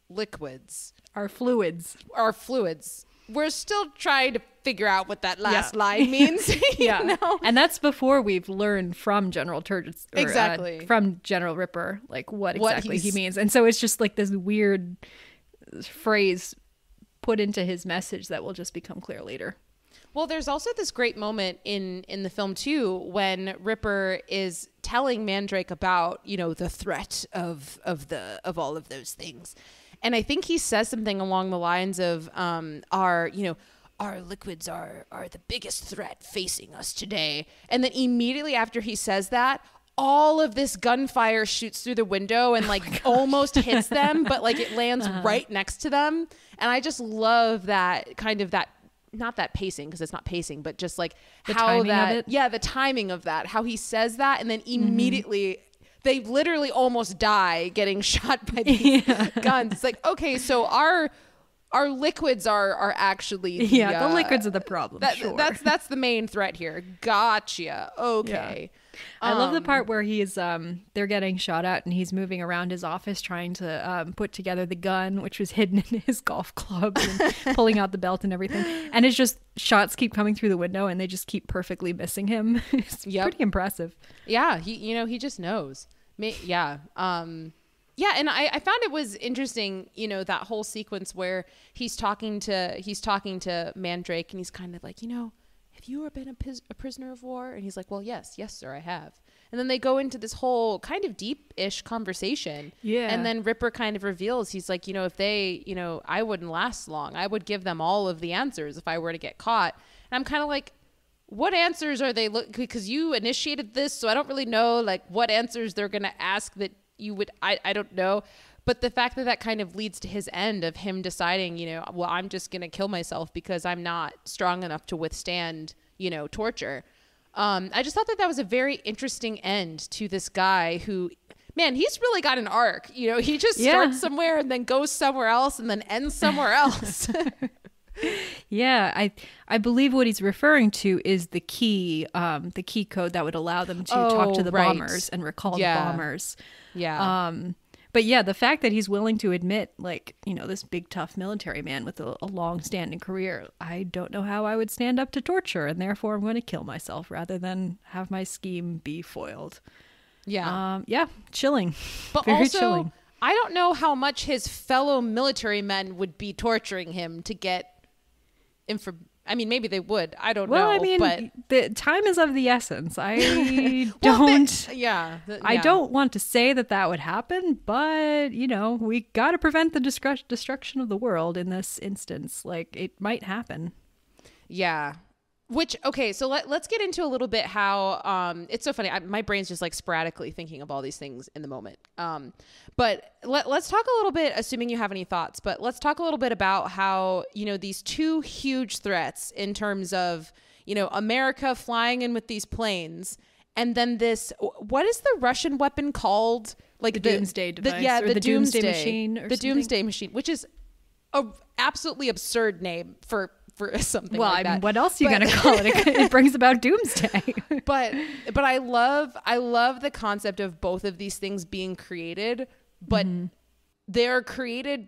liquids, Our fluids. our fluids. We're still trying to figure out what that last Yeah. line means. you know? And that's before we've learned from General Turgis uh, Exactly. from General Ripper like what What exactly he means. And so it's just like this weird phrase put into his message that will just become clear later. Well, there's also this great moment in in the film too when Ripper is telling Mandrake about you know the threat of of the of all of those things, and I think he says something along the lines of um, our you know our liquids are are the biggest threat facing us today, and then immediately after he says that. All of this gunfire shoots through the window and like oh almost hits them, but like it lands uh-huh. right next to them. And I just love that kind of that not that pacing because it's not pacing, but just like the how that yeah, the timing of that, how he says that, and then mm-hmm. immediately mm-hmm. they literally almost die getting shot by these yeah. guns. It's like okay, so our our liquids are are actually the, yeah, the liquids are the problem. That, sure. That's that's the main threat here. Gotcha. Okay. Yeah. I love the um, part where he's um they're getting shot at and he's moving around his office trying to um, put together the gun which was hidden in his golf club and pulling out the belt and everything and it's just shots keep coming through the window and they just keep perfectly missing him. it's yep. pretty impressive. Yeah, he you know he just knows. yeah. Um yeah, and I, I found it was interesting, you know, that whole sequence where he's talking to he's talking to Mandrake and he's kind of like, you know, have you ever been a, pis- a prisoner of war? And he's like, well, yes, yes, sir, I have. And then they go into this whole kind of deep ish conversation. Yeah. And then Ripper kind of reveals, he's like, you know, if they, you know, I wouldn't last long. I would give them all of the answers if I were to get caught. And I'm kind of like, what answers are they look because you initiated this so i don't really know like what answers they're going to ask that you would I, I don't know but the fact that that kind of leads to his end of him deciding, you know, well, I'm just going to kill myself because I'm not strong enough to withstand, you know, torture. Um, I just thought that that was a very interesting end to this guy who, man, he's really got an arc. You know, he just yeah. starts somewhere and then goes somewhere else and then ends somewhere else. yeah, I I believe what he's referring to is the key, um, the key code that would allow them to oh, talk to oh, the right. bombers and recall yeah. the bombers. Yeah. Um, but yeah, the fact that he's willing to admit, like, you know, this big tough military man with a, a long standing career, I don't know how I would stand up to torture, and therefore I'm going to kill myself rather than have my scheme be foiled. Yeah. Um, yeah, chilling. But Very also, chilling. I don't know how much his fellow military men would be torturing him to get info I mean, maybe they would. I don't well, know. Well, I mean, but the time is of the essence. I don't. Well, yeah, yeah, I don't want to say that that would happen, but you know, we got to prevent the destruction of the world in this instance. Like, it might happen. Yeah, which okay, so let, let's get into a little bit how um, it's so funny. I, my brain's just like sporadically thinking of all these things in the moment. Um, but let, let's talk a little bit, assuming you have any thoughts. But let's talk a little bit about how you know these two huge threats in terms of you know America flying in with these planes, and then this what is the Russian weapon called? Like the, the doomsday device, the, yeah, the, the doomsday, doomsday machine, the something? doomsday machine, which is a absolutely absurd name for for something well, like I mean, what else are you but, gonna call it? it brings about doomsday. but but I love I love the concept of both of these things being created, but mm-hmm. they're created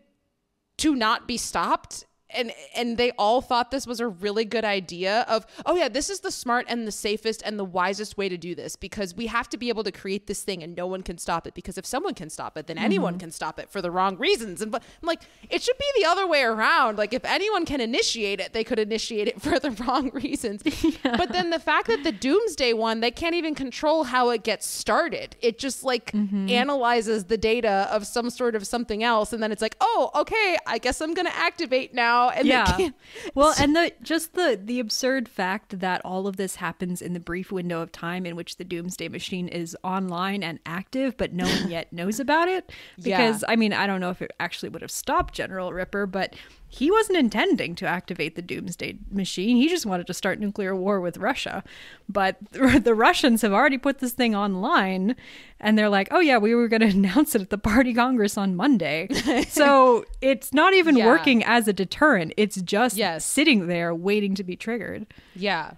to not be stopped and and they all thought this was a really good idea of oh yeah this is the smart and the safest and the wisest way to do this because we have to be able to create this thing and no one can stop it because if someone can stop it then mm-hmm. anyone can stop it for the wrong reasons and but I'm like it should be the other way around like if anyone can initiate it they could initiate it for the wrong reasons yeah. but then the fact that the doomsday one they can't even control how it gets started it just like mm-hmm. analyzes the data of some sort of something else and then it's like oh okay I guess I'm gonna activate now and yeah well and the just the the absurd fact that all of this happens in the brief window of time in which the doomsday machine is online and active but no one yet knows about it because yeah. i mean i don't know if it actually would have stopped general ripper but he wasn't intending to activate the doomsday machine. He just wanted to start nuclear war with Russia. But the Russians have already put this thing online and they're like, "Oh yeah, we were going to announce it at the party congress on Monday." so, it's not even yeah. working as a deterrent. It's just yes. sitting there waiting to be triggered. Yeah.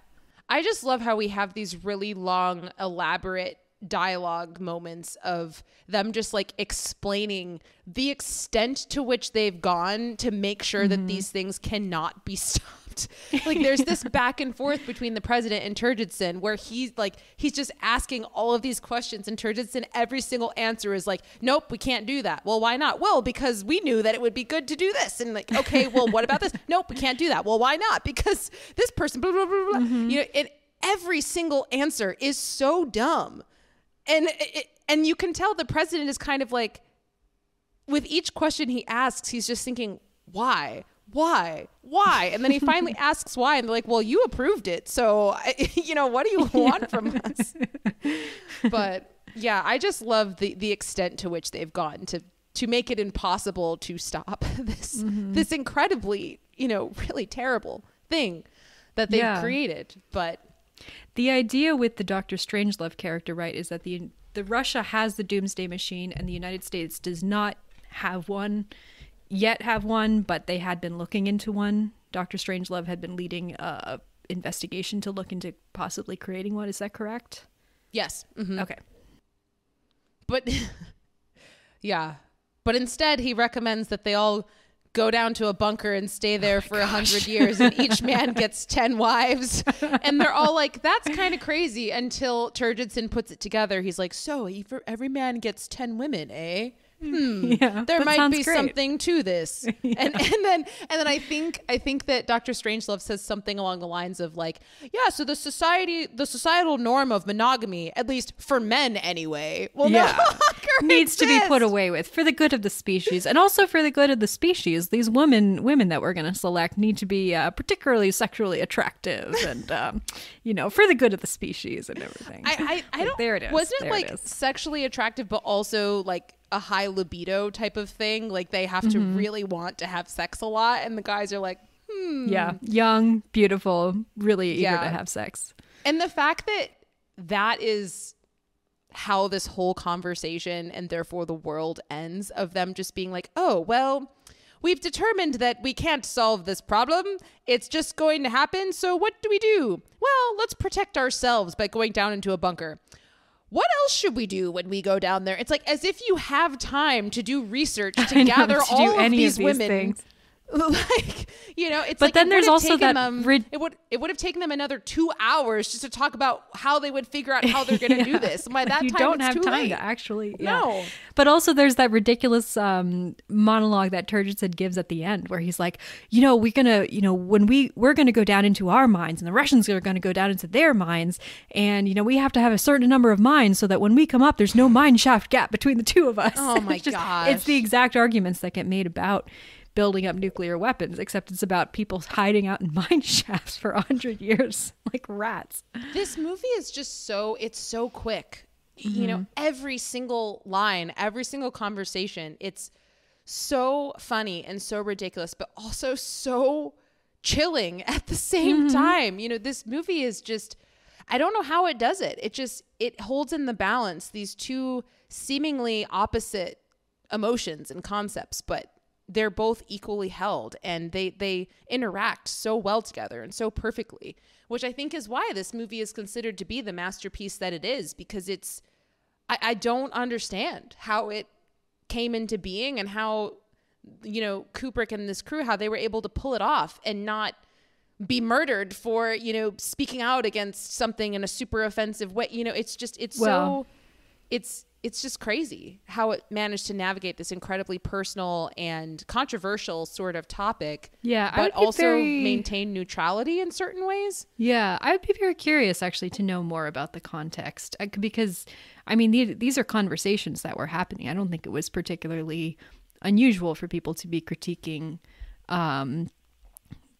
I just love how we have these really long elaborate dialogue moments of them just like explaining the extent to which they've gone to make sure mm-hmm. that these things cannot be stopped. Like there's this back and forth between the president and Turgidson where he's like he's just asking all of these questions and Turgidson every single answer is like, Nope, we can't do that. Well, why not? Well, because we knew that it would be good to do this. And like, okay, well, what about this? Nope, we can't do that. Well, why not? Because this person blah blah blah blah. Mm-hmm. You know, and every single answer is so dumb. And it, and you can tell the president is kind of like with each question he asks, he's just thinking, why? Why? Why? And then he finally asks why, and they're like, well, you approved it. So, you know, what do you want from us? But yeah, I just love the, the extent to which they've gone to, to make it impossible to stop this, mm-hmm. this incredibly, you know, really terrible thing that they've yeah. created. But the idea with the Doctor Strangelove character, right, is that the the Russia has the Doomsday Machine and the United States does not have one yet have one, but they had been looking into one. Doctor Strangelove had been leading a investigation to look into possibly creating one. Is that correct? Yes. Mm-hmm. Okay. But yeah, but instead he recommends that they all go down to a bunker and stay there oh for a hundred years, and each man gets ten wives, and they're all like, "That's kind of crazy." Until Turgidson puts it together, he's like, "So every man gets ten women, eh?" Hmm, yeah, there might be great. something to this. yeah. And and then and then I think I think that Dr. Strangelove says something along the lines of like, yeah, so the society the societal norm of monogamy, at least for men anyway, will yeah. no needs exist. to be put away with for the good of the species and also for the good of the species. These women women that we're going to select need to be uh, particularly sexually attractive and um, you know, for the good of the species and everything. I I, I don't there it is. Wasn't it like sexually attractive but also like a high libido type of thing. Like they have to mm-hmm. really want to have sex a lot, and the guys are like, hmm. Yeah, young, beautiful, really eager yeah. to have sex. And the fact that that is how this whole conversation and therefore the world ends of them just being like, oh, well, we've determined that we can't solve this problem. It's just going to happen. So what do we do? Well, let's protect ourselves by going down into a bunker what else should we do when we go down there? It's like as if you have time to do research to gather to all of these, these women. Things. like you know it's but like then there's also that them, rid- it would it would have taken them another two hours just to talk about how they would figure out how they're going to yeah. do this and by that you time don't have time late. to actually yeah. no but also there's that ridiculous um, monologue that Turgidson gives at the end where he's like you know we're gonna you know when we we're gonna go down into our mines and the Russians are gonna go down into their mines and you know we have to have a certain number of mines so that when we come up there's no mine shaft gap between the two of us oh my god it's the exact arguments that get made about building up nuclear weapons, except it's about people hiding out in mine shafts for a hundred years like rats. This movie is just so it's so quick. Mm-hmm. You know, mm-hmm. every single line, every single conversation, it's so funny and so ridiculous, but also so chilling at the same mm-hmm. time. You know, this movie is just I don't know how it does it. It just it holds in the balance these two seemingly opposite emotions and concepts, but they're both equally held and they they interact so well together and so perfectly which i think is why this movie is considered to be the masterpiece that it is because it's i, I don't understand how it came into being and how you know kubrick and this crew how they were able to pull it off and not be murdered for you know speaking out against something in a super offensive way. You know it's just it's well, so it's it's just crazy how it managed to navigate this incredibly personal and controversial sort of topic. Yeah, but also very... maintain neutrality in certain ways. Yeah, I would be very curious actually to know more about the context because, I mean, these are conversations that were happening. I don't think it was particularly unusual for people to be critiquing um,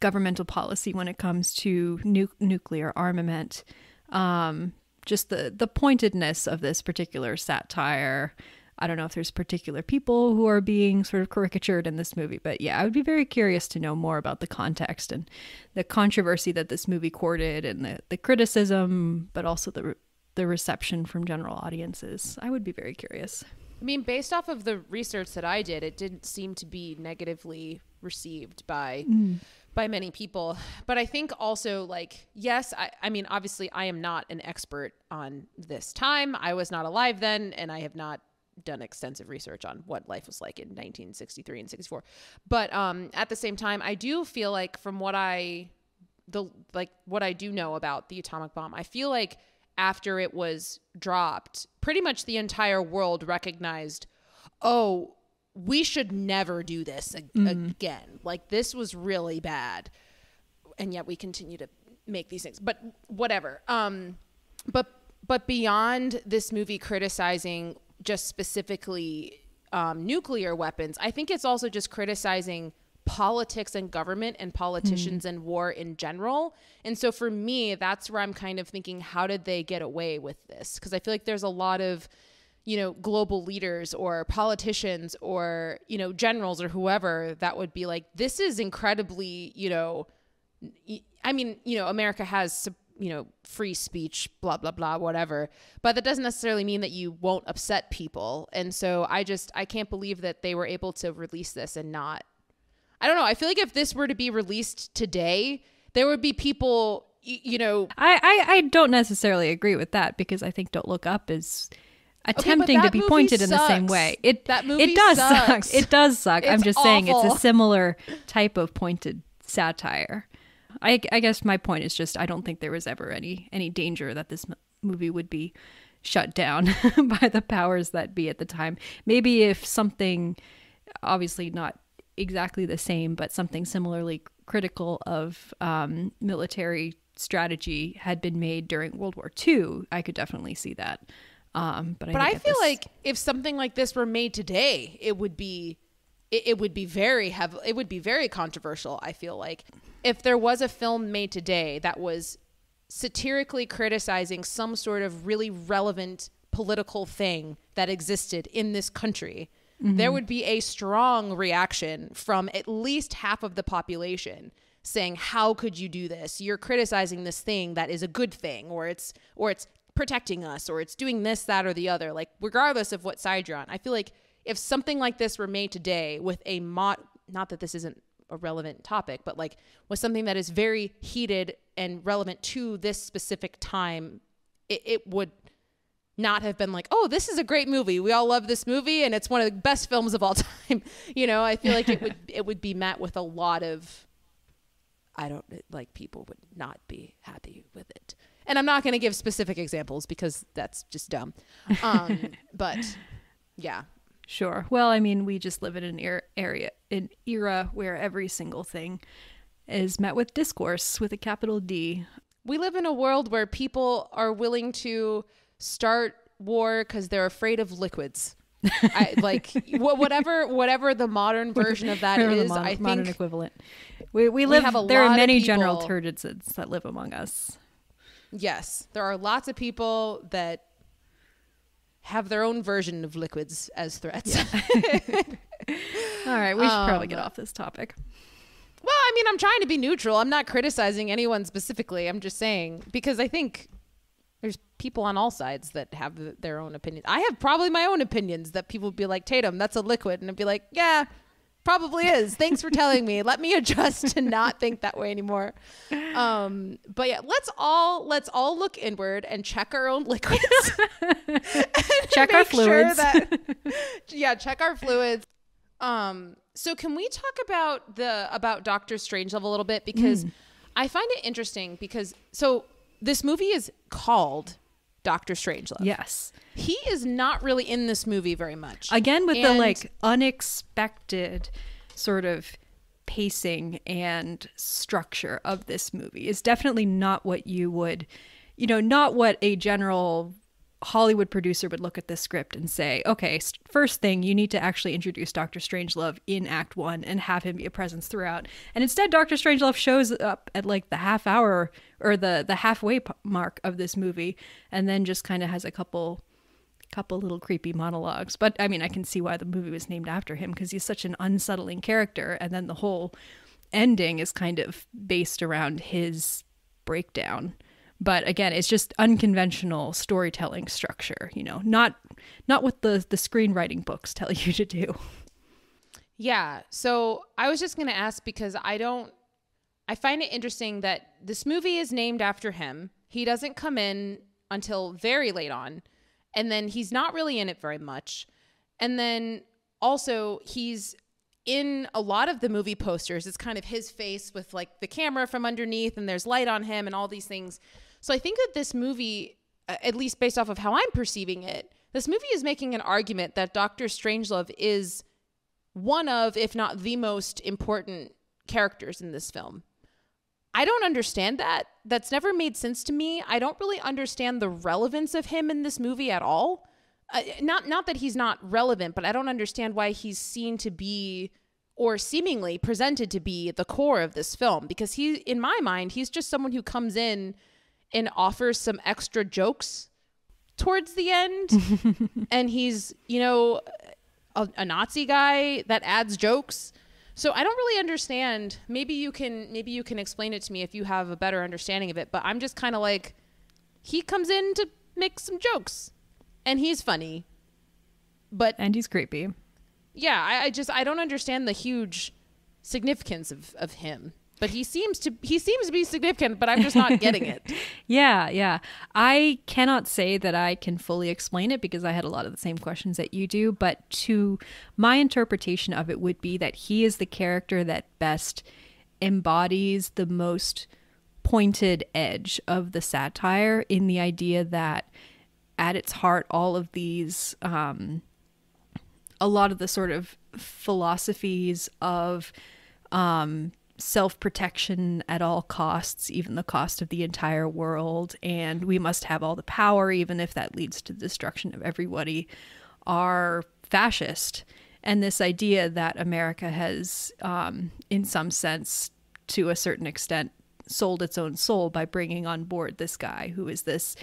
governmental policy when it comes to nu- nuclear armament. Um, just the the pointedness of this particular satire. I don't know if there's particular people who are being sort of caricatured in this movie, but yeah, I would be very curious to know more about the context and the controversy that this movie courted and the, the criticism, but also the the reception from general audiences. I would be very curious. I mean, based off of the research that I did, it didn't seem to be negatively received by mm by many people. But I think also, like, yes, I, I mean, obviously, I am not an expert on this time. I was not alive then, and I have not done extensive research on what life was like in 1963 and 64. But um, at the same time, I do feel like from what I the like what I do know about the atomic bomb, I feel like after it was dropped, pretty much the entire world recognized, oh, we should never do this ag- Mm. again. Like this was really bad, and yet we continue to make these things. But whatever. Um, but but beyond this movie criticizing just specifically um, nuclear weapons, I think it's also just criticizing politics and government and politicians and war in general. And so for me, that's where I'm kind of thinking, how did they get away with this? Because I feel like there's a lot of you know global leaders or politicians or you know generals or whoever that would be like this is incredibly you know I mean, you know, America has, you know, free speech, blah, blah, blah, whatever. But that doesn't necessarily mean that you won't upset people. And so I just, I can't believe that they were able to release this and not. I don't know. I feel like if this were to be released today, there would be people, you know. I, I, I don't necessarily agree with that because I think Don't Look Up is attempting to be pointed in the same way. It That movie it does sucks. suck. It does suck. I'm It's just saying it's a similar type of pointed satire. I, I guess my point is just I don't think there was ever any any danger that this m- movie would be shut down by the powers that be at the time. Maybe if something obviously not exactly the same, but something similarly critical of um, military strategy had been made during World War II, I could definitely see that. Um, but I But I feel this- like if something like this were made today, it would be it, it would be very heavy it would be very controversial, I feel like. If there was a film made today that was satirically criticizing some sort of really relevant political thing that existed in this country, there would be a strong reaction from at least half of the population saying how could you do this you're criticizing this thing that is a good thing or it's or it's protecting us or it's doing this that or the other like regardless of what side you're on i feel like if something like this were made today with a mod not that this isn't a relevant topic but like with something that is very heated and relevant to this specific time it, it would not have been like, oh, this is a great movie. We all love this movie, and it's one of the best films of all time. you know, I feel like it would it would be met with a lot of, I don't like people would not be happy with it. And I'm not going to give specific examples because that's just dumb. Um, but yeah, Sure. Well, I mean, we just live in an era, area, an era where every single thing is met with discourse with a capital D. we live in a world where people are willing to start war because they're afraid of liquids. I, like wh- whatever whatever the modern version of that is, mod- I think modern equivalent. We we live. have a there are many general people- that live among us. Yes, there are lots of people that have their own version of liquids as threats. All right, we should probably Um, get off this topic. well, I mean, I'm trying to be neutral. I'm not criticizing anyone specifically. I'm just saying because I think there's people on all sides that have their own opinions. I have probably my own opinions that people would be like, Tatum, that's a liquid. And I'd be like, yeah, probably is. Thanks for telling me. Let me adjust to not think that way anymore. Um, but yeah, let's all let's all look inward and check our own liquids. Check our make sure fluids. that- yeah, check our fluids. Um, so can we talk about the about Doctor Strangelove a little bit because Hmm. I find it interesting because so this movie is called Doctor Strangelove. yes. He is not really in this movie very much. Again, with the like unexpected sort of pacing and structure of this movie is definitely not what you would, you know, not what a general Hollywood producer would look at this script and say, okay, first thing, you need to actually introduce Doctor Strangelove in Act One and have him be a presence throughout. And instead, Doctor Strangelove shows up at like the half hour or the the halfway mark of this movie, and then just kind of has a couple couple little creepy monologues. But I mean, I can see why the movie was named after him because he's such an unsettling character, and then the whole ending is kind of based around his breakdown. But again, it's just unconventional storytelling structure, you know, not not what the the screenwriting books tell you to do. Yeah. So I was just going to ask because I don't, I find it interesting that this movie is named after him. He doesn't come in until very late on. And then he's not really in it very much. And then also, he's in a lot of the movie posters, it's kind of his face with like the camera from underneath and there's light on him and all these things. So I think that this movie, uh, at least based off of how I'm perceiving it, this movie is making an argument that Doctor Strangelove is one of, if not the most important characters in this film. I don't understand that. That's never made sense to me. I don't really understand the relevance of him in this movie at all. Uh, not not that he's not relevant, but I don't understand why he's seen to be or seemingly presented to be the core of this film because he in my mind he's just someone who comes in and offers some extra jokes towards the end and he's you know a, a nazi guy that adds jokes so I don't really understand. Maybe you can maybe you can explain it to me if you have a better understanding of it. But I'm just kind of like, he comes in to make some jokes, and he's funny, but and he's creepy. Yeah, I, I just I don't understand the huge significance of of him but he seems to he seems to be significant but i'm just not getting it. Yeah yeah. I cannot say that i can fully explain it because i had a lot of the same questions that you do but to my interpretation of it would be that he is the character that best embodies the most pointed edge of the satire in the idea that at its heart all of these um a lot of the sort of philosophies of um self protection at all costs, even the cost of the entire world, and we must have all the power, even if that leads to the destruction of everybody, are fascist. And this idea that America has, um, in some sense, to a certain extent, sold its own soul by bringing on board this guy who is this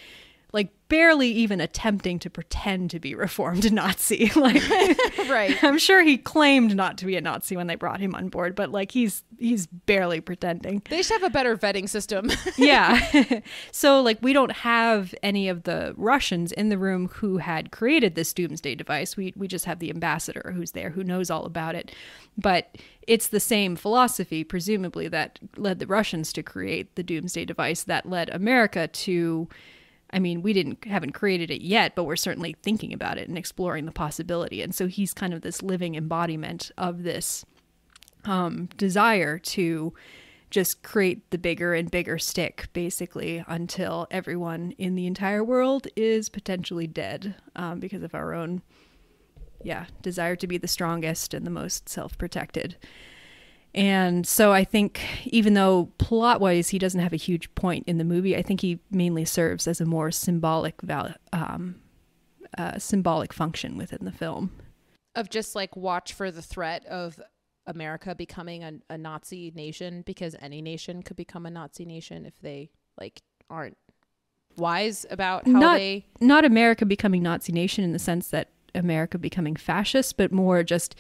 like barely even attempting to pretend to be reformed Nazi. like right. I'm sure he claimed not to be a Nazi when they brought him on board, but like he's he's barely pretending. They should have a better vetting system. yeah. so like we don't have any of the Russians in the room who had created this doomsday device. We we just have the ambassador who's there who knows all about it. But it's the same philosophy presumably that led the Russians to create the doomsday device that led America to I mean, we didn't haven't created it yet, but we're certainly thinking about it and exploring the possibility. And so he's kind of this living embodiment of this um, desire to just create the bigger and bigger stick, basically, until everyone in the entire world is potentially dead um, because of our own, yeah, desire to be the strongest and the most self protected. And so I think even though plot wise he doesn't have a huge point in the movie, I think he mainly serves as a more symbolic val- um, uh, symbolic function within the film. Of just like watch for the threat of America becoming a, a Nazi nation because any nation could become a Nazi nation if they like aren't wise about how not, they not America becoming Nazi nation in the sense that America becoming fascist, but more just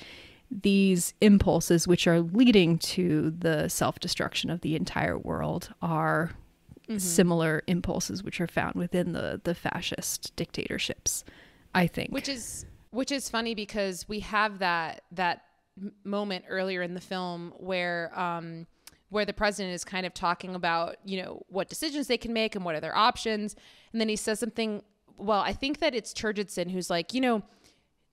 these impulses, which are leading to the self destruction of the entire world, are mm-hmm. similar impulses which are found within the the fascist dictatorships. I think, which is which is funny because we have that that moment earlier in the film where um, where the president is kind of talking about you know what decisions they can make and what are their options, and then he says something. Well, I think that it's Turgidson who's like, you know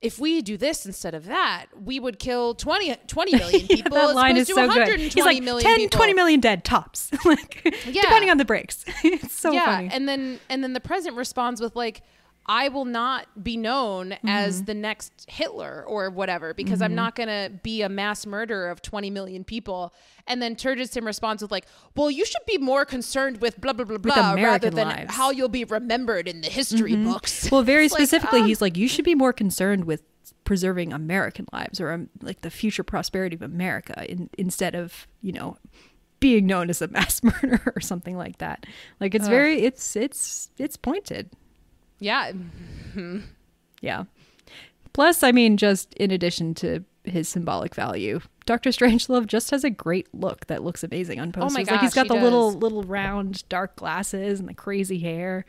if we do this instead of that, we would kill 20, 20 million people. that line is so good. He's like 10, people. 20 million dead tops, like yeah. depending on the breaks. it's so yeah. funny. And then and then the president responds with like, I will not be known mm-hmm. as the next Hitler or whatever because mm-hmm. I'm not going to be a mass murderer of 20 million people. And then Turgidson responds with like, "Well, you should be more concerned with blah blah blah blah rather than lives. how you'll be remembered in the history mm-hmm. books." Well, very specifically, like, um, he's like, "You should be more concerned with preserving American lives or um, like the future prosperity of America in, instead of, you know, being known as a mass murderer or something like that." Like it's Ugh. very it's it's it's pointed. Yeah. yeah. Plus, I mean, just in addition to his symbolic value, Doctor Strangelove just has a great look that looks amazing on posters. Oh my gosh, like he's got he the does. little little round dark glasses and the crazy hair.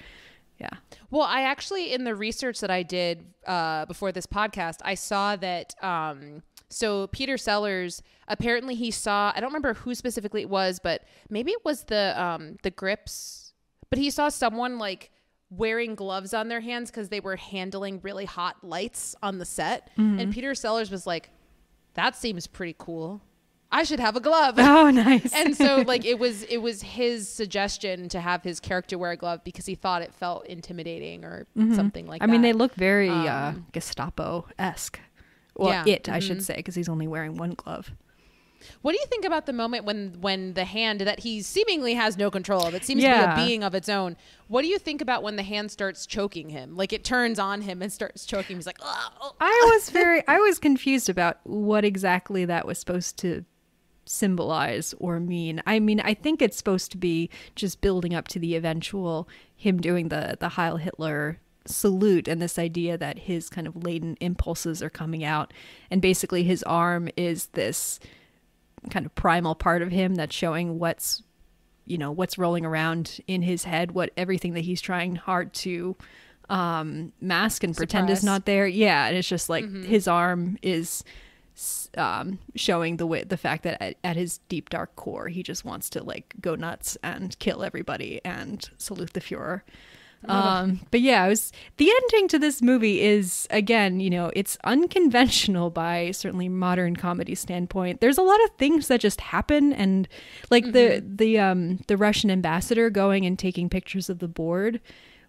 Yeah. Well, I actually in the research that I did uh, before this podcast, I saw that um, so Peter Sellers apparently he saw I don't remember who specifically it was, but maybe it was the um, the grips, but he saw someone like wearing gloves on their hands because they were handling really hot lights on the set. Mm-hmm. And Peter Sellers was like, that seems pretty cool. I should have a glove. Oh, nice. and so like it was it was his suggestion to have his character wear a glove because he thought it felt intimidating or something like Mm-hmm. I mean, they look very uh, Um, Gestapo esque. Well, Yeah. it I Mhm. should say because he's only wearing one glove. What do you think about the moment when when the hand that he seemingly has no control of, it seems to be a being of its own. What do you think about when the hand starts choking him? Like it turns on him and starts choking him. He's like, "Ugh, oh." I was very I was confused about what exactly that was supposed to symbolize or mean. I mean, I think it's supposed to be just building up to the eventual him doing the the Heil Hitler salute and this idea that his kind of latent impulses are coming out and basically his arm is this kind of primal part of him that's showing what's you know what's rolling around in his head what everything that he's trying hard to um mask and pretend is not there. Yeah and it's just like his arm is um showing the way the fact that at, at his deep dark core he just wants to like go nuts and kill everybody and salute the fuhrer um but yeah it was the ending to this movie is again you know it's unconventional by certainly modern comedy standpoint. There's a lot of things that just happen and like the the um the russian ambassador going and taking pictures of the board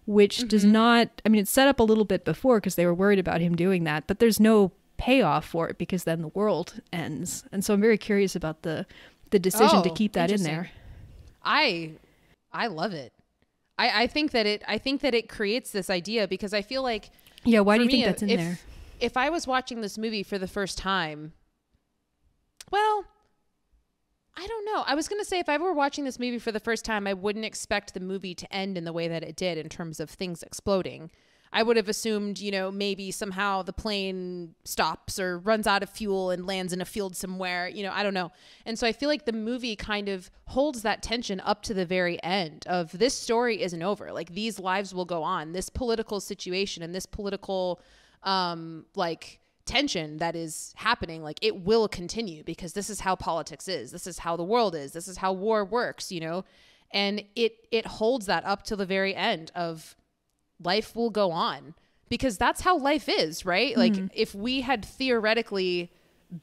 which does not i mean it's set up a little bit before because they were worried about him doing that but there's no payoff for it because then the world ends. And so i'm very curious about the the decision to Oh, keep that in there. I I love it. I, I think that it I think that it creates this idea because I feel like yeah why do you think uh, that's in if, there If I was watching this movie for the first time, well, I don't know. I was going to say if I were watching this movie for the first time, I wouldn't expect the movie to end in the way that it did in terms of things exploding. I would have assumed, you know, maybe somehow the plane stops or runs out of fuel and lands in a field somewhere, you know, I don't know. And so I feel like the movie kind of holds that tension up to the very end of this story isn't over. Like these lives will go on. This political situation and this political um like tension that is happening like it will continue because this is how politics is. This is how the world is. This is how war works, you know. And it it holds that up to the very end of life will go on because that's how life is, right? Like if we had theoretically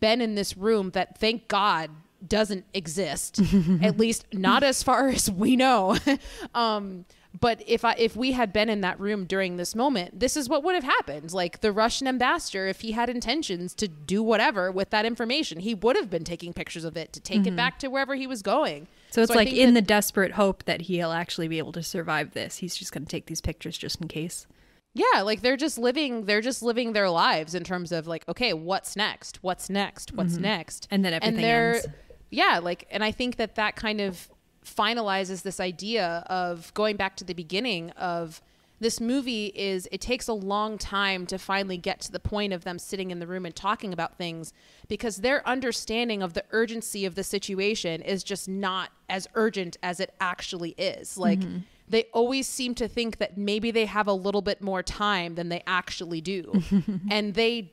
been in this room that thank God doesn't exist, at least not as far as we know. um but if I if we had been in that room during this moment, this is what would have happened. Like the Russian ambassador, if he had intentions to do whatever with that information, he would have been taking pictures of it to take it mm-hmm. back to wherever he was going. So it's I like in that- the desperate hope that he'll actually be able to survive this, he's just going to take these pictures just in case. Yeah, like they're just living they're just living their lives in terms of like, okay, what's next? What's next? What's mm-hmm. next? And then everything they're ends. yeah, like and I think that that kind of finalizes this idea of going back to the beginning of this movie is it takes a long time to finally get to the point of them sitting in the room and talking about things because their understanding of the urgency of the situation is just not as urgent as it actually is. Like mm-hmm. they always seem to think that maybe they have a little bit more time than they actually do. and they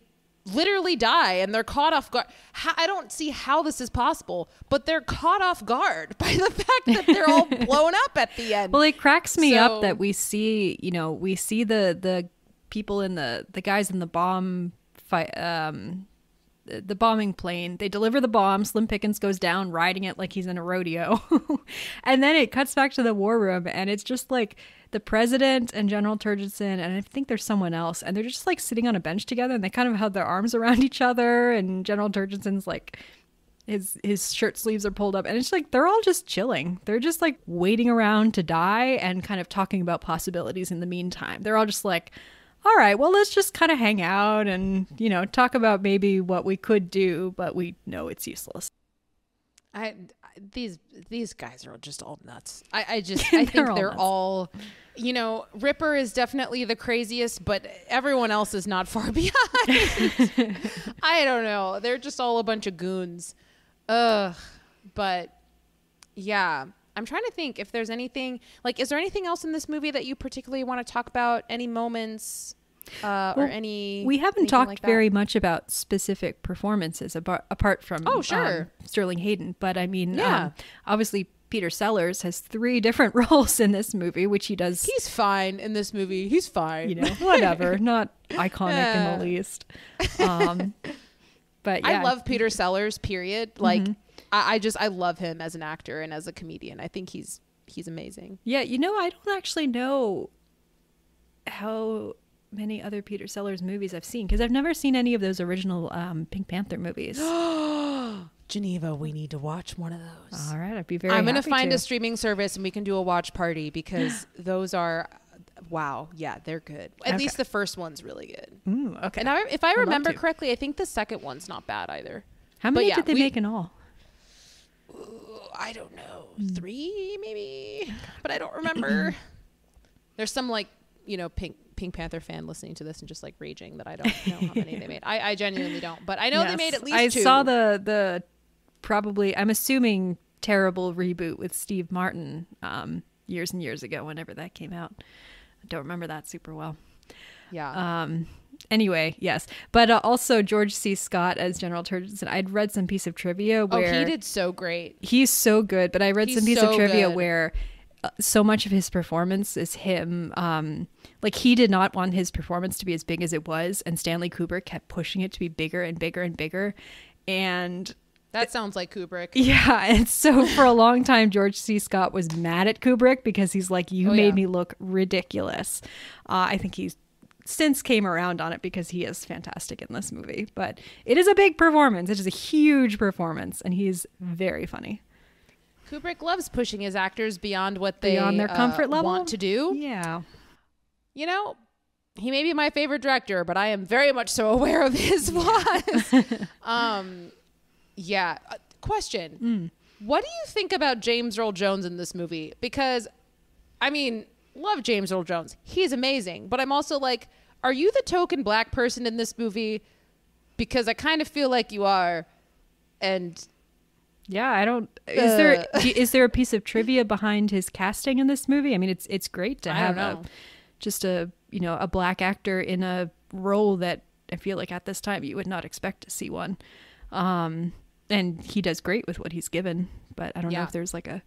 literally die and they're caught off guard. I don't see how this is possible, but they're caught off guard by the fact that they're all blown up at the end. Well, it cracks me So- up that we see, you know, we see the the people in the the guys in the bomb fight um the bombing plane. They deliver the bomb. Slim Pickens goes down riding it like he's in a rodeo. and then it cuts back to the war room and it's just like the president and General Turgidson and I think there's someone else and they're just like sitting on a bench together and they kind of have their arms around each other and General Turgidson's like his his shirt sleeves are pulled up and it's like they're all just chilling they're just like waiting around to die and kind of talking about possibilities in the meantime they're all just like all right well let's just kind of hang out and you know talk about maybe what we could do but we know it's useless I, these these guys are just all nuts. I, I just I think They're all they're all, you know, Ripper is definitely the craziest, but everyone else is not far behind. I don't know. They're just all a bunch of goons. Ugh. But yeah, I'm trying to think if there's anything like is there anything else in this movie that you particularly want to talk about? Any moments uh, or any we haven't talked like very much about specific performances apart, apart from Oh, sure. um, sterling hayden but i mean Yeah. um, obviously peter sellers has three different roles in this movie which he does He's fine in this movie. He's fine. you know, whatever, not iconic in the least. Um, But I love Peter Sellers. Period. Like, I, I just I love him as an actor and as a comedian. I think he's he's amazing. Yeah, you know, I don't actually know how many other Peter Sellers movies I've seen because I've never seen any of those original um, Pink Panther movies. Geneva, we need to watch one of those. All right, I'd be very. I'm gonna find a streaming service and we can do a watch party because those are, wow, yeah, they're good. At Okay. least the first one's really good. Ooh, okay. And I, if I love remember correctly, I think the second one's not bad either. How but many yeah, did they we- make in all? I don't know, three maybe, but I don't remember. There's some like you know Pink Pink Panther fan listening to this and just like raging that I don't know how many they made. I, I genuinely don't, but I know they made at least I two. saw the the probably I'm assuming terrible reboot with Steve Martin um, years and years ago. Whenever that came out, I don't remember that super well. yeah. Um, anyway, yes, but uh, also George C. Scott as General Turgidson. I'd read some piece of trivia oh, where he did so great. he's so good, but I read some He's piece of trivia good. where uh, so much of his performance is him. Um, like he did not want his performance to be as big as it was, and Stanley Kubrick kept pushing it to be bigger and bigger and bigger. And That sounds like Kubrick. yeah, and so for a long time, George C. Scott was mad at Kubrick because he's like, "You Oh, made yeah. me look ridiculous." Uh, I think he's since came around on it because he is fantastic in this movie. But it is a big performance. It is a huge performance, and he's very funny. Kubrick loves pushing his actors beyond what they Beyond their uh, comfort level? want to do. Yeah. You know, he may be my favorite director, but I am very much so aware of his flaws. um, yeah. Uh, question: What do you think about James Earl Jones in this movie? Because, I mean, love James Earl Jones. He's amazing, but I'm also like, are you the token black person in this movie? Because I kind of feel like you are, and Yeah, I don't. Is there Uh. is there a piece of trivia behind his casting in this movie? I mean, it's it's great to have a just a you know a black actor in a role that I feel like at this time you would not expect to see one. Um, and he does great with what he's given, but I don't know if there's like a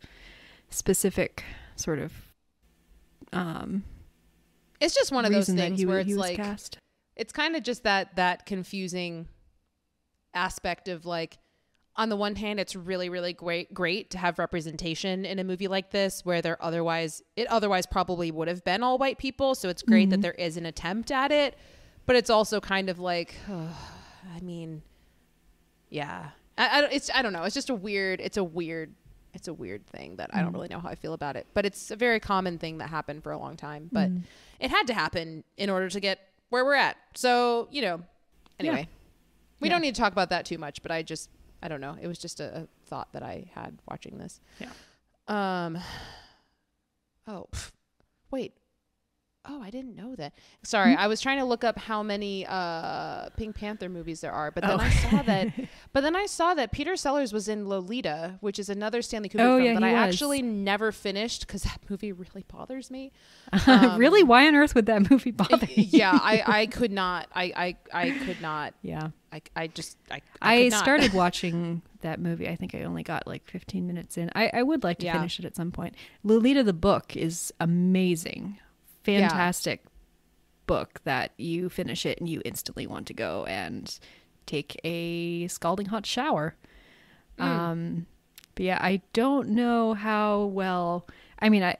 specific sort of um it's just one of those things he, where it's like cast. it's kind of just that that confusing aspect of like on the one hand it's really really great great to have representation in a movie like this where there otherwise it otherwise probably would have been all white people so it's great that there is an attempt at it but it's also kind of like i mean yeah I, I don't- it's i don't know it's just a weird it's a weird it's a weird thing that I don't really know how I feel about it, but it's a very common thing that happened for a long time. But it had to happen in order to get where we're at. So you know, anyway, we Yeah. don't need to talk about that too much. But I just, I don't know. It was just a, a thought that I had watching this. Yeah. Um. Oh, pff, wait. Oh, I didn't know that. Sorry, I was trying to look up how many uh, Pink Panther movies there are, but then Oh. I saw that. But then I saw that Peter Sellers was in Lolita, which is another Stanley Kubrick Oh, film yeah, that I was. actually never finished because that movie really bothers me. really, why on earth would that movie bother you? yeah, I, I could not. I, I, I could not. Yeah. I, I just I. I, could not. started watching that movie. I think I only got like 15 minutes in. I, I would like to Yeah. finish it at some point. Lolita the book is amazing. Fantastic book that you finish it and you instantly want to go and take a scalding hot shower. Mm. Um but yeah, I don't know how well I mean I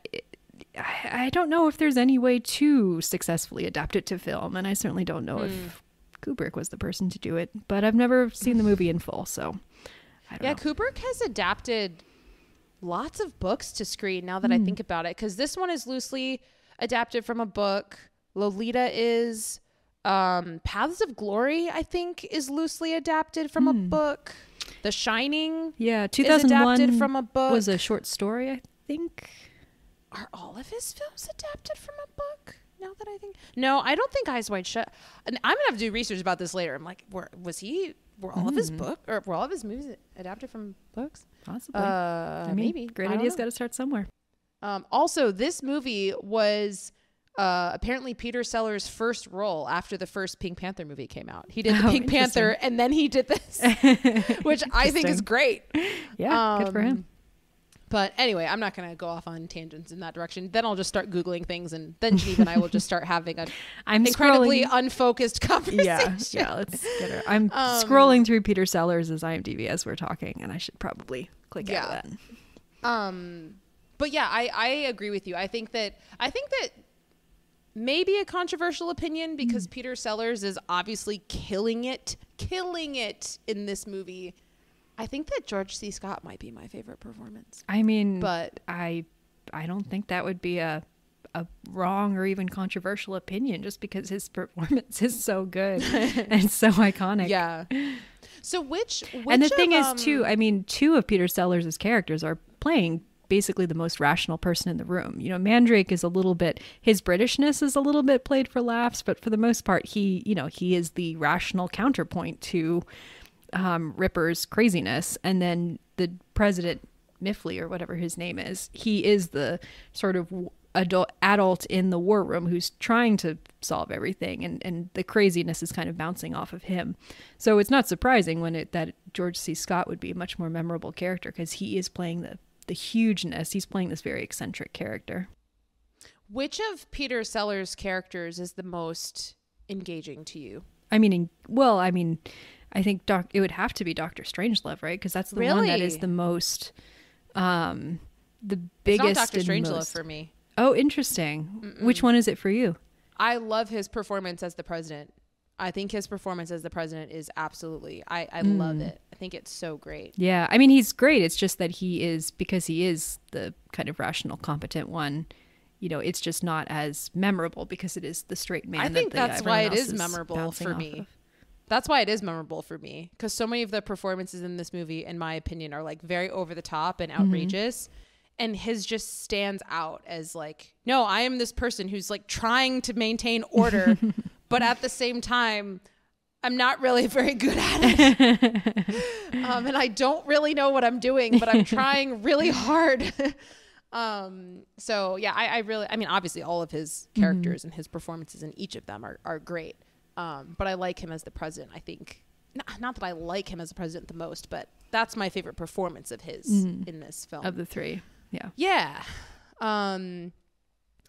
I don't know if there's any way to successfully adapt it to film, and I certainly don't know Hmm. if Kubrick was the person to do it. But I've never seen the movie in full, so I don't Yeah, know. Kubrick has adapted lots of books to screen now that Hmm. I think about it because this one is loosely adapted from a book. Lolita is um Paths of Glory, I think, is loosely adapted from a Hmm. book. The Shining Yeah, is 2001 adapted from a book. was a short story, I think. Are all of his films adapted from a book? Now that I think, no, I don't think Eyes Wide Shut. And I'm gonna have to do research about this later. I'm like, were, was he? Were all of his book or were all of his movies adapted from books? Possibly. Uh, I mean, maybe. great ideas got to start somewhere. Um, also, this movie was uh, apparently Peter Sellers' first role after the first Pink Panther movie came out. He did the Oh, Pink Panther, and then he did this, which I think is great. Yeah, good for him. Um, But anyway, I'm not going to go off on tangents in that direction. Then I'll just start googling things, and then Geneva and I will just start having an I'm incredibly scrolling- unfocused conversation. Yeah, yeah. Let's get her. I'm Um, scrolling through Peter Sellers' IMDb as we're talking, and I should probably click Yeah. out of that. Um, but yeah, I, I agree with you. I think that I think that maybe a controversial opinion because Mm. Peter Sellers is obviously killing it, killing it in this movie. I think that George C. Scott might be my favorite performance. I mean, But I I don't think that would be a a wrong or even controversial opinion just because his performance is so good and so iconic. yeah. So which, which and the of, thing is um, too, I mean, two of Peter Sellers' characters are playing basically the most rational person in the room. You know, Mandrake is a little bit his Britishness is a little bit played for laughs, but for the most part he, you know, he is the rational counterpoint to um, Ripper's craziness. And then the president Miffley or whatever his name is, he is the sort of adult adult in the war room who's trying to solve everything and and the craziness is kind of bouncing off of him so it's not surprising when it that george c scott would be a much more memorable character because he is playing the the hugeness he's playing this very eccentric character which of Peter Sellers' characters is the most engaging to you? i mean well i mean i think doc it would have to be dr strangelove right because that's the one that is the most um the It's biggest not Doctor Strangelove most- for me. oh interesting which one is it for you I love his performance as the president. I think his performance as the president is absolutely. I I love Mm. it. I think it's so great. Yeah, I mean he's great. It's just that he is because he is the kind of rational, competent one. You know, it's just not as memorable because it is the straight man. I that think the- that's why it is memorable for me. of. That's why it is memorable for me because so many of the performances in this movie, in my opinion, are like very over the top and outrageous. And his just stands out as like, no, I am this person who's like trying to maintain order, but at the same time, I'm not really very good at it. um, and I don't really know what I'm doing, but I'm trying really hard. um, so yeah, I, I really, I mean, obviously all of his characters and his performances in each of them are, are great. Um, but I like him as the president. I think n- not that I like him as the president the most, but that's my favorite performance of his in this film. of the three. Yeah. Yeah. Um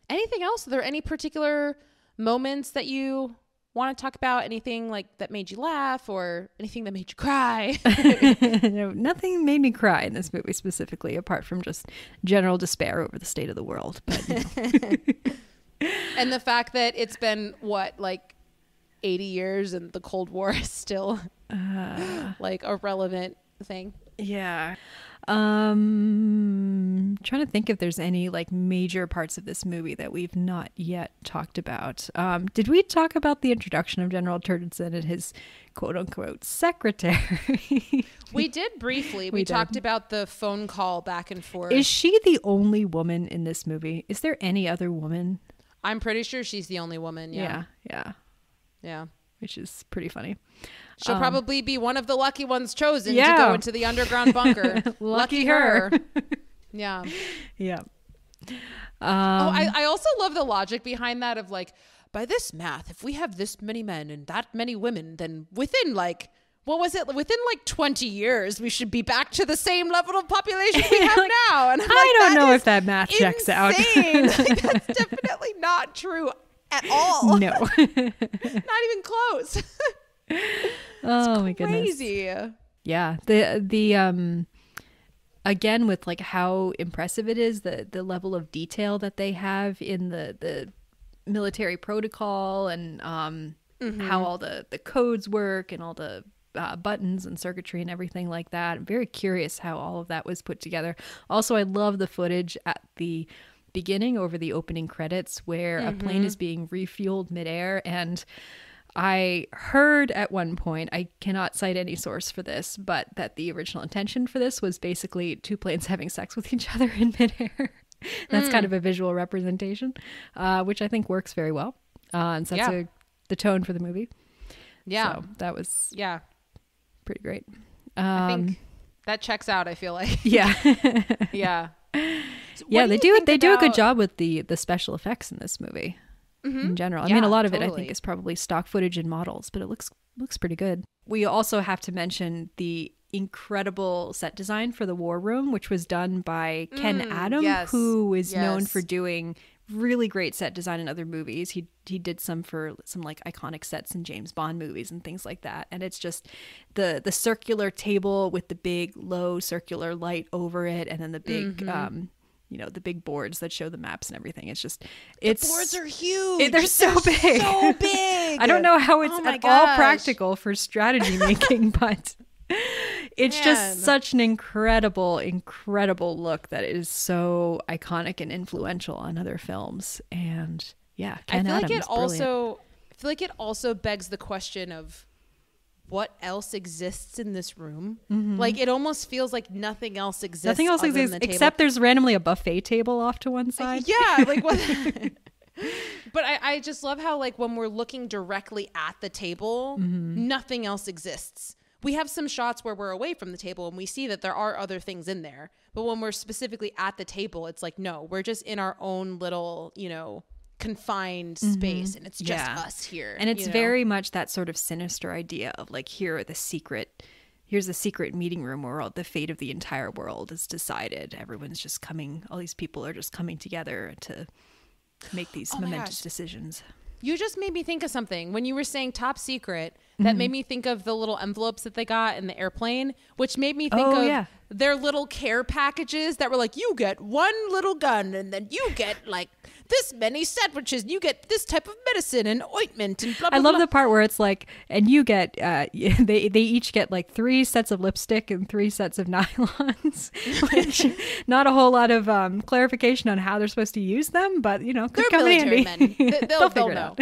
anything else? Are there any particular moments that you want to talk about? Anything like that made you laugh or anything that made you cry? no, nothing made me cry in this movie specifically, apart from just general despair over the state of the world. But and the fact that it's been what like 80 years and the Cold War is still uh. like a relevant thing. Yeah. Um trying to think if there's any like major parts of this movie that we've not yet talked about. Um did we talk about the introduction of General Turgidson and his quote unquote secretary? We did briefly. We, We did. talked about the phone call back and forth. Is she the only woman in this movie? Is there any other woman? I'm pretty sure she's the only woman. Yeah. Yeah, yeah. Yeah. Which is pretty funny. She'll probably be one of the lucky ones chosen to Um, go into the underground bunker. Lucky her. yeah. Yeah. oh, Um, I, I also love the logic behind that of like, by this math, if we have this many men and that many women, then within like, what was it? Within like 20 years, we should be back to the same level of population we have Like, now. And I'm I like, don't know if that math checks out. Like, that's definitely not true at all. no. Not even close. oh my goodness. Crazy. Yeah. The the um again with like how impressive it is the the level of detail that they have in the the military protocol and um how all the the codes work and all the uh, buttons and circuitry and everything like that. I'm very curious how all of that was put together. Also, I love the footage at the beginning over the opening credits where a plane is being refueled midair and I heard at one point, I cannot cite any source for this, but that the original intention for this was basically two planes having sex with each other in midair. That's kind of a visual representation, uh, which I think works very well uh, and sets Yeah. a, the tone for the movie. Yeah. So that was yeah. pretty great. I Um, think that checks out, I feel like. yeah. yeah. Yeah, they do they do a good job with the the special effects in this movie. In general, I mean, Mm-hmm. A lot of it I think is probably stock footage and models, but it looks looks pretty good. We also have to mention the incredible set design for the war room, which was done by Ken Adam, yes. who is known for doing really great set design in other movies. He he did some for some like iconic sets in James Bond movies and things like that. And it's just the the circular table with the big low circular light over it, and then the big Mm-hmm. um you know the big boards that show the maps and everything. It's just it's Boards are huge. it- they're so big. So big. I don't know how it's Oh at all practical for strategy making, but it's Man. just such an incredible, incredible look that is so iconic and influential on other films. And yeah, I feel like it brilliant. also I feel like it also begs the question of what else exists in this room. Like it almost feels like nothing else exists. Mm-hmm. Nothing else exists the except there's randomly a buffet table off to one side. Yeah, like what? but I, I just love how like when we're looking directly at the table, Mm-hmm. nothing else exists. We have some shots where we're away from the table and we see that there are other things in there. But when we're specifically at the table, it's like no, we're just in our own little, you know, confined space, and it's just Mm-hmm. Yeah. us here. and it's you know? very much that sort of sinister idea of like here are the secret here's the secret meeting room where all the fate of the entire world is decided everyone's just coming all these people are just coming together to make these Oh momentous decisions You just made me think of something when you were saying top secret. That Mm-hmm. made me think of the little envelopes that they got in the airplane, which made me think Oh, of yeah. Their little care packages that were like, you get one little gun, and then you get like this many sandwiches, and you get this type of medicine and ointment, and blah blah. I love blah. the part where it's like, and you get, uh, they they each get like three sets of lipstick and three sets of nylons, which not a whole lot of um, clarification on how they're supposed to use them, but you know, could They're come military handy. men. They- They'll, they'll, know. out.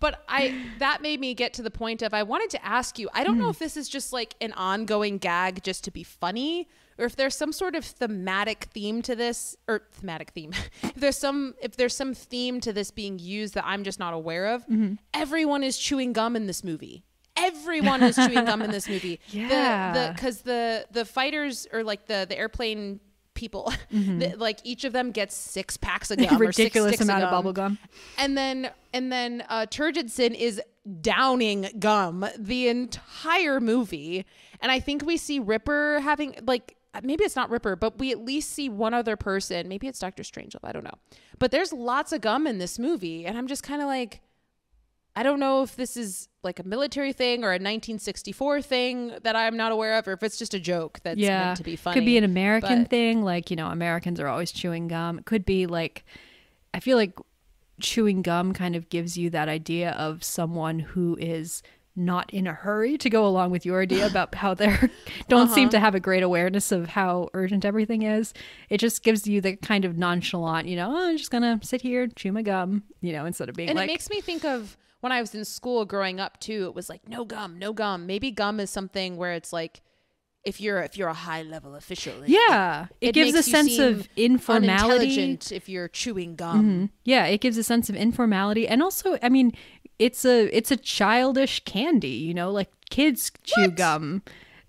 but I that made me get to the point of I wanted to ask you. I don't Hmm. know if this is just like an ongoing gag just to be funny, or if there's some sort of thematic theme to this, or thematic theme. if there's some if there's some theme to this being used that I'm just not aware of. Mm-hmm. Everyone is chewing gum in this movie. Everyone is chewing gum in this movie. Yeah. The because the, the fighters or like the the airplane people, the, like each of them gets six packs of gum, or six Mm-hmm. Ridiculous amount of gum. bubble gum. And then and then uh Turgidson is downing gum the entire movie. And I think we see Ripper having like Uh, maybe it's not Ripper, but we at least see one other person. Maybe it's Doctor Strangelove, I don't know. But there's lots of gum in this movie and I'm just kind of like I don't know if this is like a military thing or a 1964 thing that I'm not aware of, or if it's just a joke that's yeah, meant to be funny. Could be an American but- thing, like you know, Americans are always chewing gum. It could be like, I feel like chewing gum kind of gives you that idea of someone who is not in a hurry to go along with your idea about how they're don't Uh-huh. seem to have a great awareness of how urgent everything is. It just gives you the kind of nonchalant, you know, oh, I'm just gonna sit here, chew my gum, you know, instead of being and like, it makes me think of when I was in school growing up too. It was like no gum, no gum. Maybe gum is something where it's like if you're if you're a high level official, it- yeah, it, it gives a sense of informality. if you're chewing gum. Yeah, it gives a sense of informality, and also, I mean, it's a it's a childish candy. You know, like kids chew gum.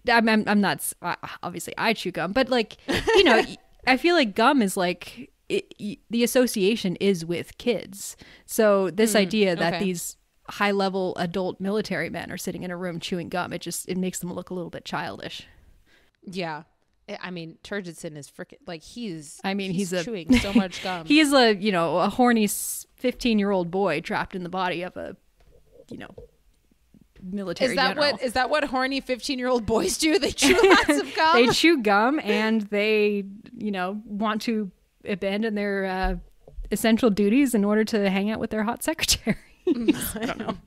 I'm, I'm I'm not obviously I chew gum, but like you know, I feel like gum is like it, the association is with kids. So this mm, idea that okay. these high level adult military men are sitting in a room chewing gum, it just it makes them look a little bit childish. Yeah. I- mean, Turgidson is freaking like he's. I mean, he's a- chewing so much gum. he's a you know a horny fifteen year old boy trapped in the body of a you know military is that general. what is that what horny fifteen year old boys do? They chew lots of gum. they chew gum and they you know want to abandon their uh, essential duties in order to hang out with their hot secretary. I don't know.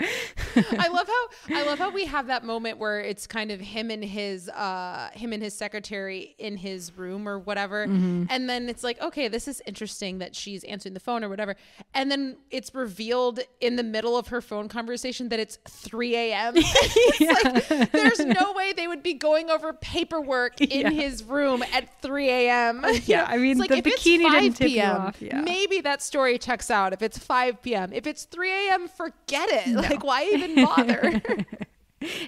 I love how I love how we have that moment where it's kind of him and his uh him and his secretary in his room or whatever. Mm-hmm. And then it's like, okay, this is interesting that she's answering the phone or whatever. And then it's revealed in the middle of her phone conversation that it's 3 a.m. It's like, there's no way they would be going over paperwork in Yeah. his room at 3 a.m. Yeah, I mean, the if it's bikini didn't 5 tip you p.m., off, yeah. maybe that story checks out. If it's 5 p.m., if it's 3 a.m., forget it. Like, why even bother?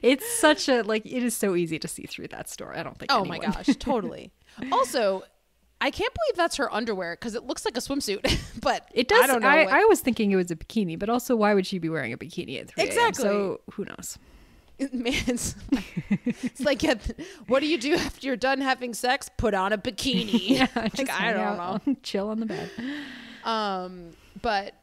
It's such a like it is so easy to see through that story. I don't think. oh my gosh, totally. Also, I can't believe that's her underwear because it looks like a swimsuit, but It does. I don't know. I, what- I was thinking it was a bikini, but also why would she be wearing a bikini at 3 a.m.? Exactly. So who knows? Man, it's like, it's like yeah, what do you do after you're done having sex? Put on a bikini. yeah, like, I don't out, know. chill on the bed. Um, but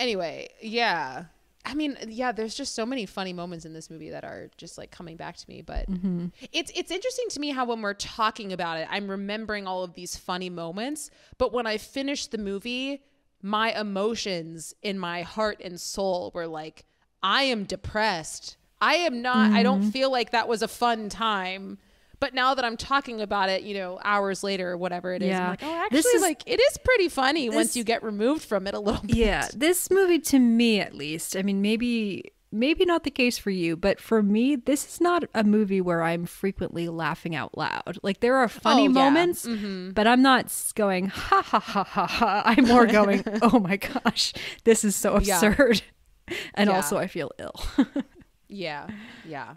anyway, yeah. I mean, yeah, there's just so many funny moments in this movie that are just like coming back to me. But mm-hmm. it's it's interesting to me how when we're talking about it, I'm remembering all of these funny moments. But when I finished the movie, my emotions in my heart and soul were like, I am depressed. I am not. I don't mm-hmm. feel like that was a fun time. But now that I'm talking about it, you know, hours later or whatever it is, Yeah. I'm like, oh, actually, This is- like it is pretty funny once you get removed from it a little bit. Yeah, this movie to me at least. I mean, maybe maybe not the case for you, but for me, this is not a movie where I'm frequently laughing out loud. Like there are funny Oh, yeah. moments, but I'm not going ha ha ha ha ha. I'm more going, oh my gosh, this is so Yeah. absurd, and Yeah. also I feel ill. Yeah, yeah.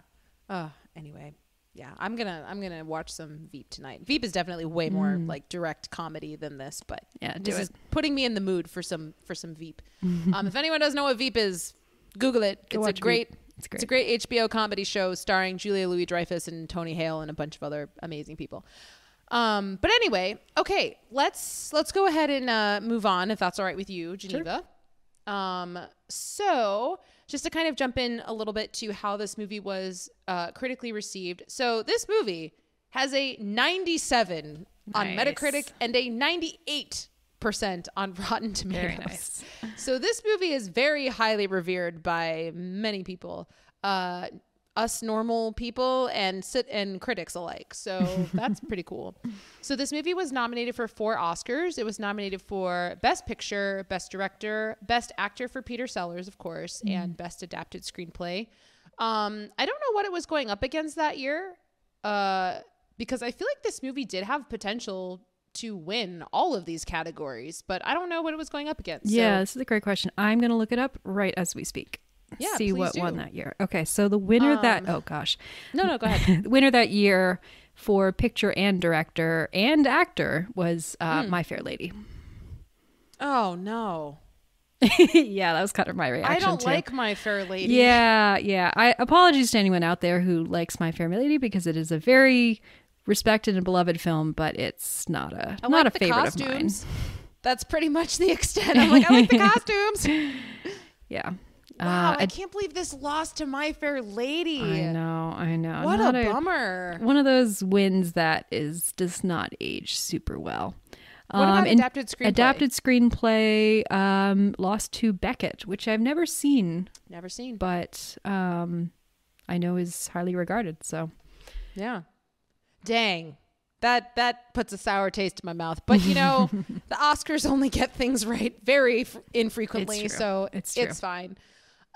Uh, anyway, yeah, I'm gonna I'm gonna watch some Veep tonight. Veep is definitely way more like direct comedy than this, but Mm. Yeah, this it. is putting me in the mood for some for some Veep. um, if anyone doesn't know what Veep is, Google it. Go it's a great. It's It's a great HBO comedy show starring Julia Louis Dreyfus and Tony Hale and a bunch of other amazing people. Um, but anyway, okay, let's let's go ahead and uh, move on if that's all right with you, Geneva. Um, so just to kind of jump in a little bit to how this movie was uh, critically received. So this movie has a 97 on Metacritic and a 98 percent on Rotten Tomatoes. Nice. So this movie is very highly revered by many people, uh, us normal people and sit and critics alike. So that's pretty cool. So this movie was nominated for four Oscars. It was nominated for Best Picture, Best Director, Best Actor for Peter Sellers, of course, and Best Adapted Screenplay. Um, I don't know what it was going up against that year, uh, because I feel like this movie did have potential to win all of these categories, but I don't know what it was going up against. So- Yeah, this is a great question. I'm going to look it up right as we speak. Yeah, see what won that year. Okay, so the winner that Um, oh gosh, No, no, go ahead. the winner that year for picture and director and actor was uh, Hmm. My Fair Lady. Oh no, yeah, that was kind of my reaction. I don't too. like My Fair Lady. Yeah, yeah. I apologies to anyone out there who likes My Fair Lady because it is a very respected and beloved film, but it's not a I not like a the favorite of mine. costumes. That's pretty much the extent. I'm like, I like the costumes. Yeah. Wow, Uh, I can't believe this lost to My Fair Lady. I know, I know. What Not a bummer. One of those wins that is does not age super well. What about adapted screenplay? Adapted screenplay um, lost to Beckett, which I've never seen, Never seen. but um, I know is highly regarded. So Yeah. Dang. That that puts a sour taste in my mouth. But you know, the Oscars only get things right very f- infrequently, It's so It's it's, fine.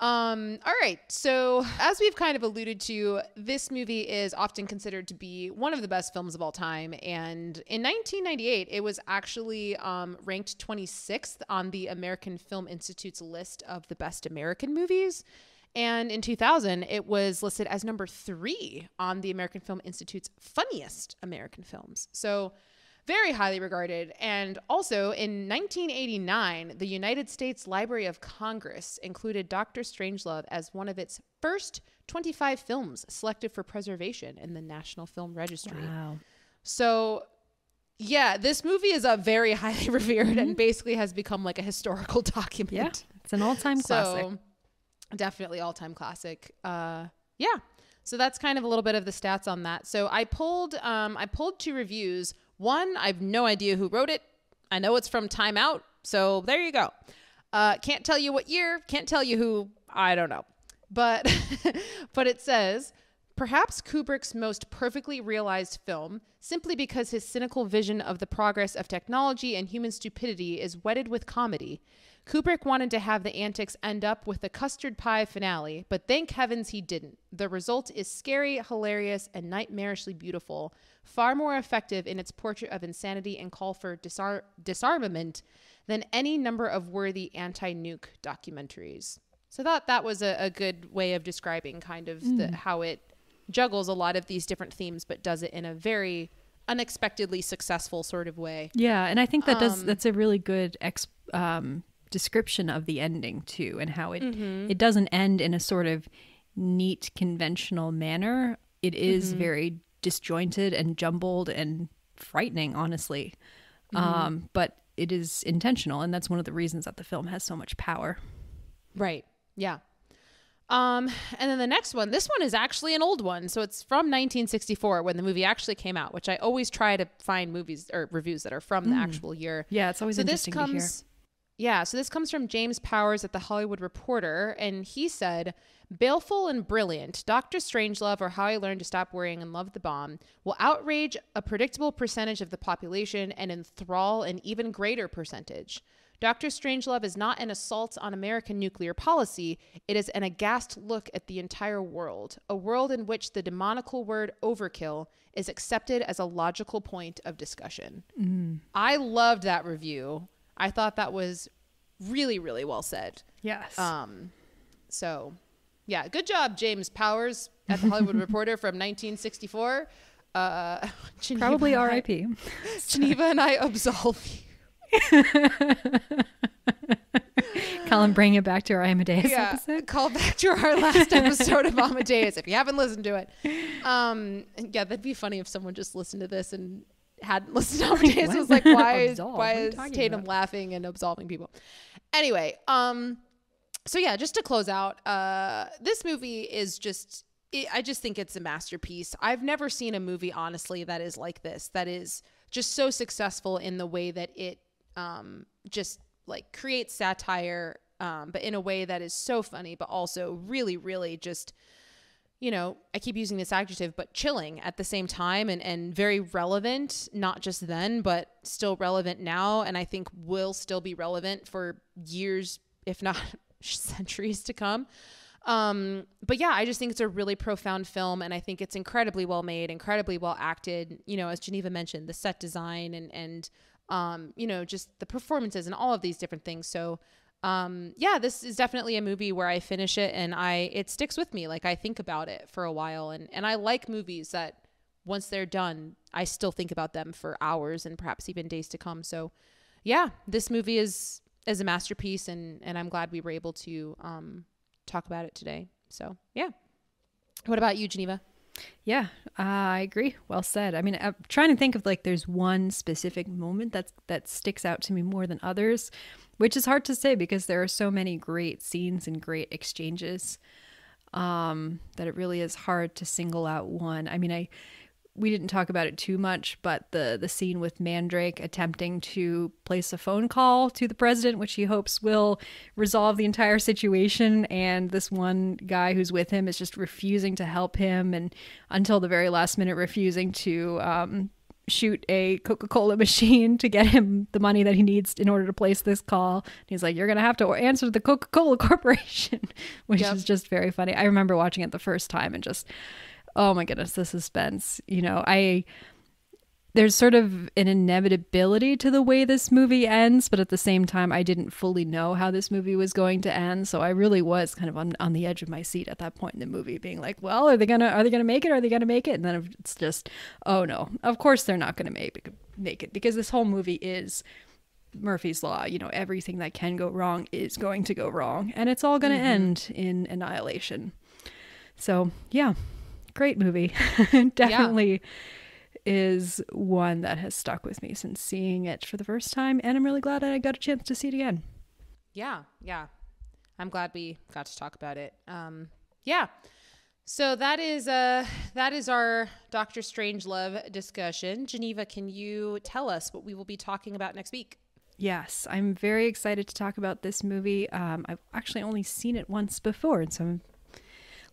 Um, all right. So, as we've kind of alluded to, this movie is often considered to be one of the best films of all time. And in 1998, it was actually um, ranked 26th on the American Film Institute's list of the best American movies. And in 2000, it was listed as number three on the American Film Institute's funniest American films. So, very highly regarded. And also in 1989, the United States Library of Congress included Doctor Strangelove as one of its first 25 films selected for preservation in the National Film Registry. wow, So, yeah, this movie is a very highly revered and basically has become like a historical document. yeah, it's an all-time classic. So definitely all time classic. Uh, yeah. So that's kind of a little bit of the stats on that. So I pulled um, I pulled two reviews. One, I have no idea who wrote it. I know it's from Time Out. So there you go. Uh, can't tell you what year. Can't tell you who. I don't know. But but it says perhaps Kubrick's most perfectly realized film, simply because his cynical vision of the progress of technology and human stupidity is wedded with comedy. Kubrick wanted to have the antics end up with a custard pie finale, but thank heavens he didn't. The result is scary, hilarious, and nightmarishly beautiful, far more effective in its portrait of insanity and call for disar- disarmament than any number of worthy anti nuke documentaries. So I thought that was a, a good way of describing kind of the, how it juggles a lot of these different themes, but does it in a very unexpectedly successful sort of way. Yeah, and I think that does Um, that's a really good ex, um, description of the ending too, and how it Mm-hmm. it doesn't end in a sort of neat conventional manner. It is very disjointed and jumbled and frightening, honestly. Um, but it is intentional, and that's one of the reasons that the film has so much power. Right. Yeah. Um, and then the next one, this one is actually an old one. So it's from 1964 when the movie actually came out, which I always try to find movies or reviews that are from the actual year. Yeah, it's always so this interesting comes yeah so this comes from james powers at the hollywood reporter and he said baleful and brilliant dr strangelove or how i learned to stop worrying and love the bomb will outrage a predictable percentage of the population and enthrall an even greater percentage Dr. Strangelove is not an assault on American nuclear policy. It is an aghast look at the entire world, a world in which the demonical word overkill is accepted as a logical point of discussion. Mm. I loved that review. I thought that was really, really well said. Yes. Um, so, yeah, good job, James Powers at the Hollywood Reporter from 1964. Uh, Geneva Probably R.I.P. Geneva and I absolve you. Colin, bring it back to our Amadeus yeah, episode. call back to our last episode of Amadeus if you haven't listened to it. Um, yeah, that'd be funny if someone just listened to this and hadn't listened to Amadeus. what? was like, why is why What are you is Tatum about? laughing and absolving people? Anyway, um, so yeah, just to close out, uh, this movie is just. It, I just think it's a masterpiece. I've never seen a movie, honestly, that is like this. That is just so successful in the way that it um, just like creates satire, um, but in a way that is so funny, but also really, really just, you know, I keep using this adjective, but chilling at the same time and, and very relevant, not just then, but still relevant now. And I think will still be relevant for years, if not centuries to come. Um, but yeah, I just think it's a really profound film and I think it's incredibly well made, incredibly well acted. You know, as Geneva mentioned, the set design and, and, um, you know, just the performances and all of these different things. So, um, yeah, this is definitely a movie where I finish it and I, it sticks with me. Like I think about it for a while and, and I like movies that once they're done, I still think about them for hours and perhaps even days to come. So yeah, this movie is, is a masterpiece and, and I'm glad we were able to, um, talk about it today. So yeah. What about you, Geneva? Yeah, uh, I agree. Well said. I mean, I'm trying to think of like there's one specific moment that's that sticks out to me more than others, which is hard to say because there are so many great scenes and great exchanges um, that it really is hard to single out one. I mean, I we didn't talk about it too much, but the the scene with Mandrake attempting to place a phone call to the president, which he hopes will resolve the entire situation, and this one guy who's with him is just refusing to help him, and until the very last minute, refusing to um, shoot a Coca Cola machine to get him the money that he needs in order to place this call. And he's like, "You're gonna have to answer to the Coca Cola Corporation," which Yep. is just very funny. I remember watching it the first time and just oh my goodness the suspense you know i there's sort of an inevitability to the way this movie ends but at the same time i didn't fully know how this movie was going to end. So i really was kind of on, on the edge of my seat at that point in the movie being like well are they gonna are they gonna make it are they gonna make it? And then it's just oh no of course they're not gonna make make it because this whole movie is Murphy's Law, you know, everything that can go wrong is going to go wrong, and it's all going to mm-hmm. end in annihilation. So, yeah, great movie. Definitely is one that has stuck with me since seeing it for the first time, and I'm really glad that I got a chance to see it again. Yeah, yeah. I'm glad we got to talk about it. Um, yeah. So that is uh that is our Doctor Strangelove discussion. Geneva, can you tell us what we will be talking about next week? Yes, I'm very excited to talk about this movie. Um, I've actually only seen it once before, and so I'm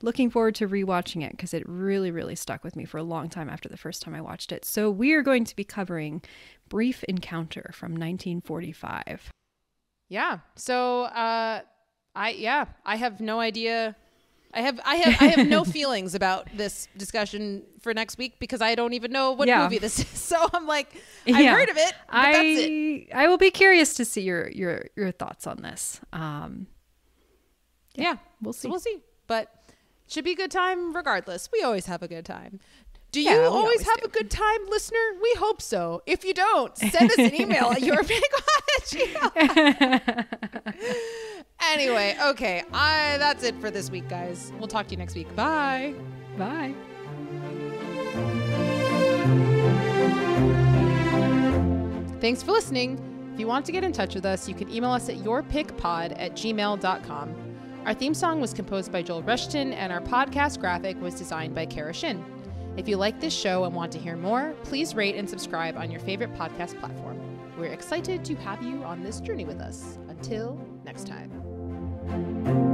looking forward to rewatching it because it really, really stuck with me for a long time after the first time I watched it. So we are going to be covering Brief Encounter from 1945. Yeah. So uh I yeah, I have no idea I have I have I have no feelings about this discussion for next week because I don't even know what Yeah. movie this is. So I'm like I've Yeah. heard of it, but I that's it. I will be curious to see your your your thoughts on this. Um, Yeah. we'll So see. we'll see. But should be a good time regardless. We always have a good time. Do you always, always have do. a good time, listener? We hope so. If you don't, send us an email at your Anyway, okay. I that's it for this week, guys. We'll talk to you next week. Bye. Bye. Thanks for listening. If you want to get in touch with us, you can email us at yourpickpod at gmail.com. Our theme song was composed by Joel Rushton, and our podcast graphic was designed by Kara Shin. If you like this show and want to hear more, please rate and subscribe on your favorite podcast platform. We're excited to have you on this journey with us. Until next time.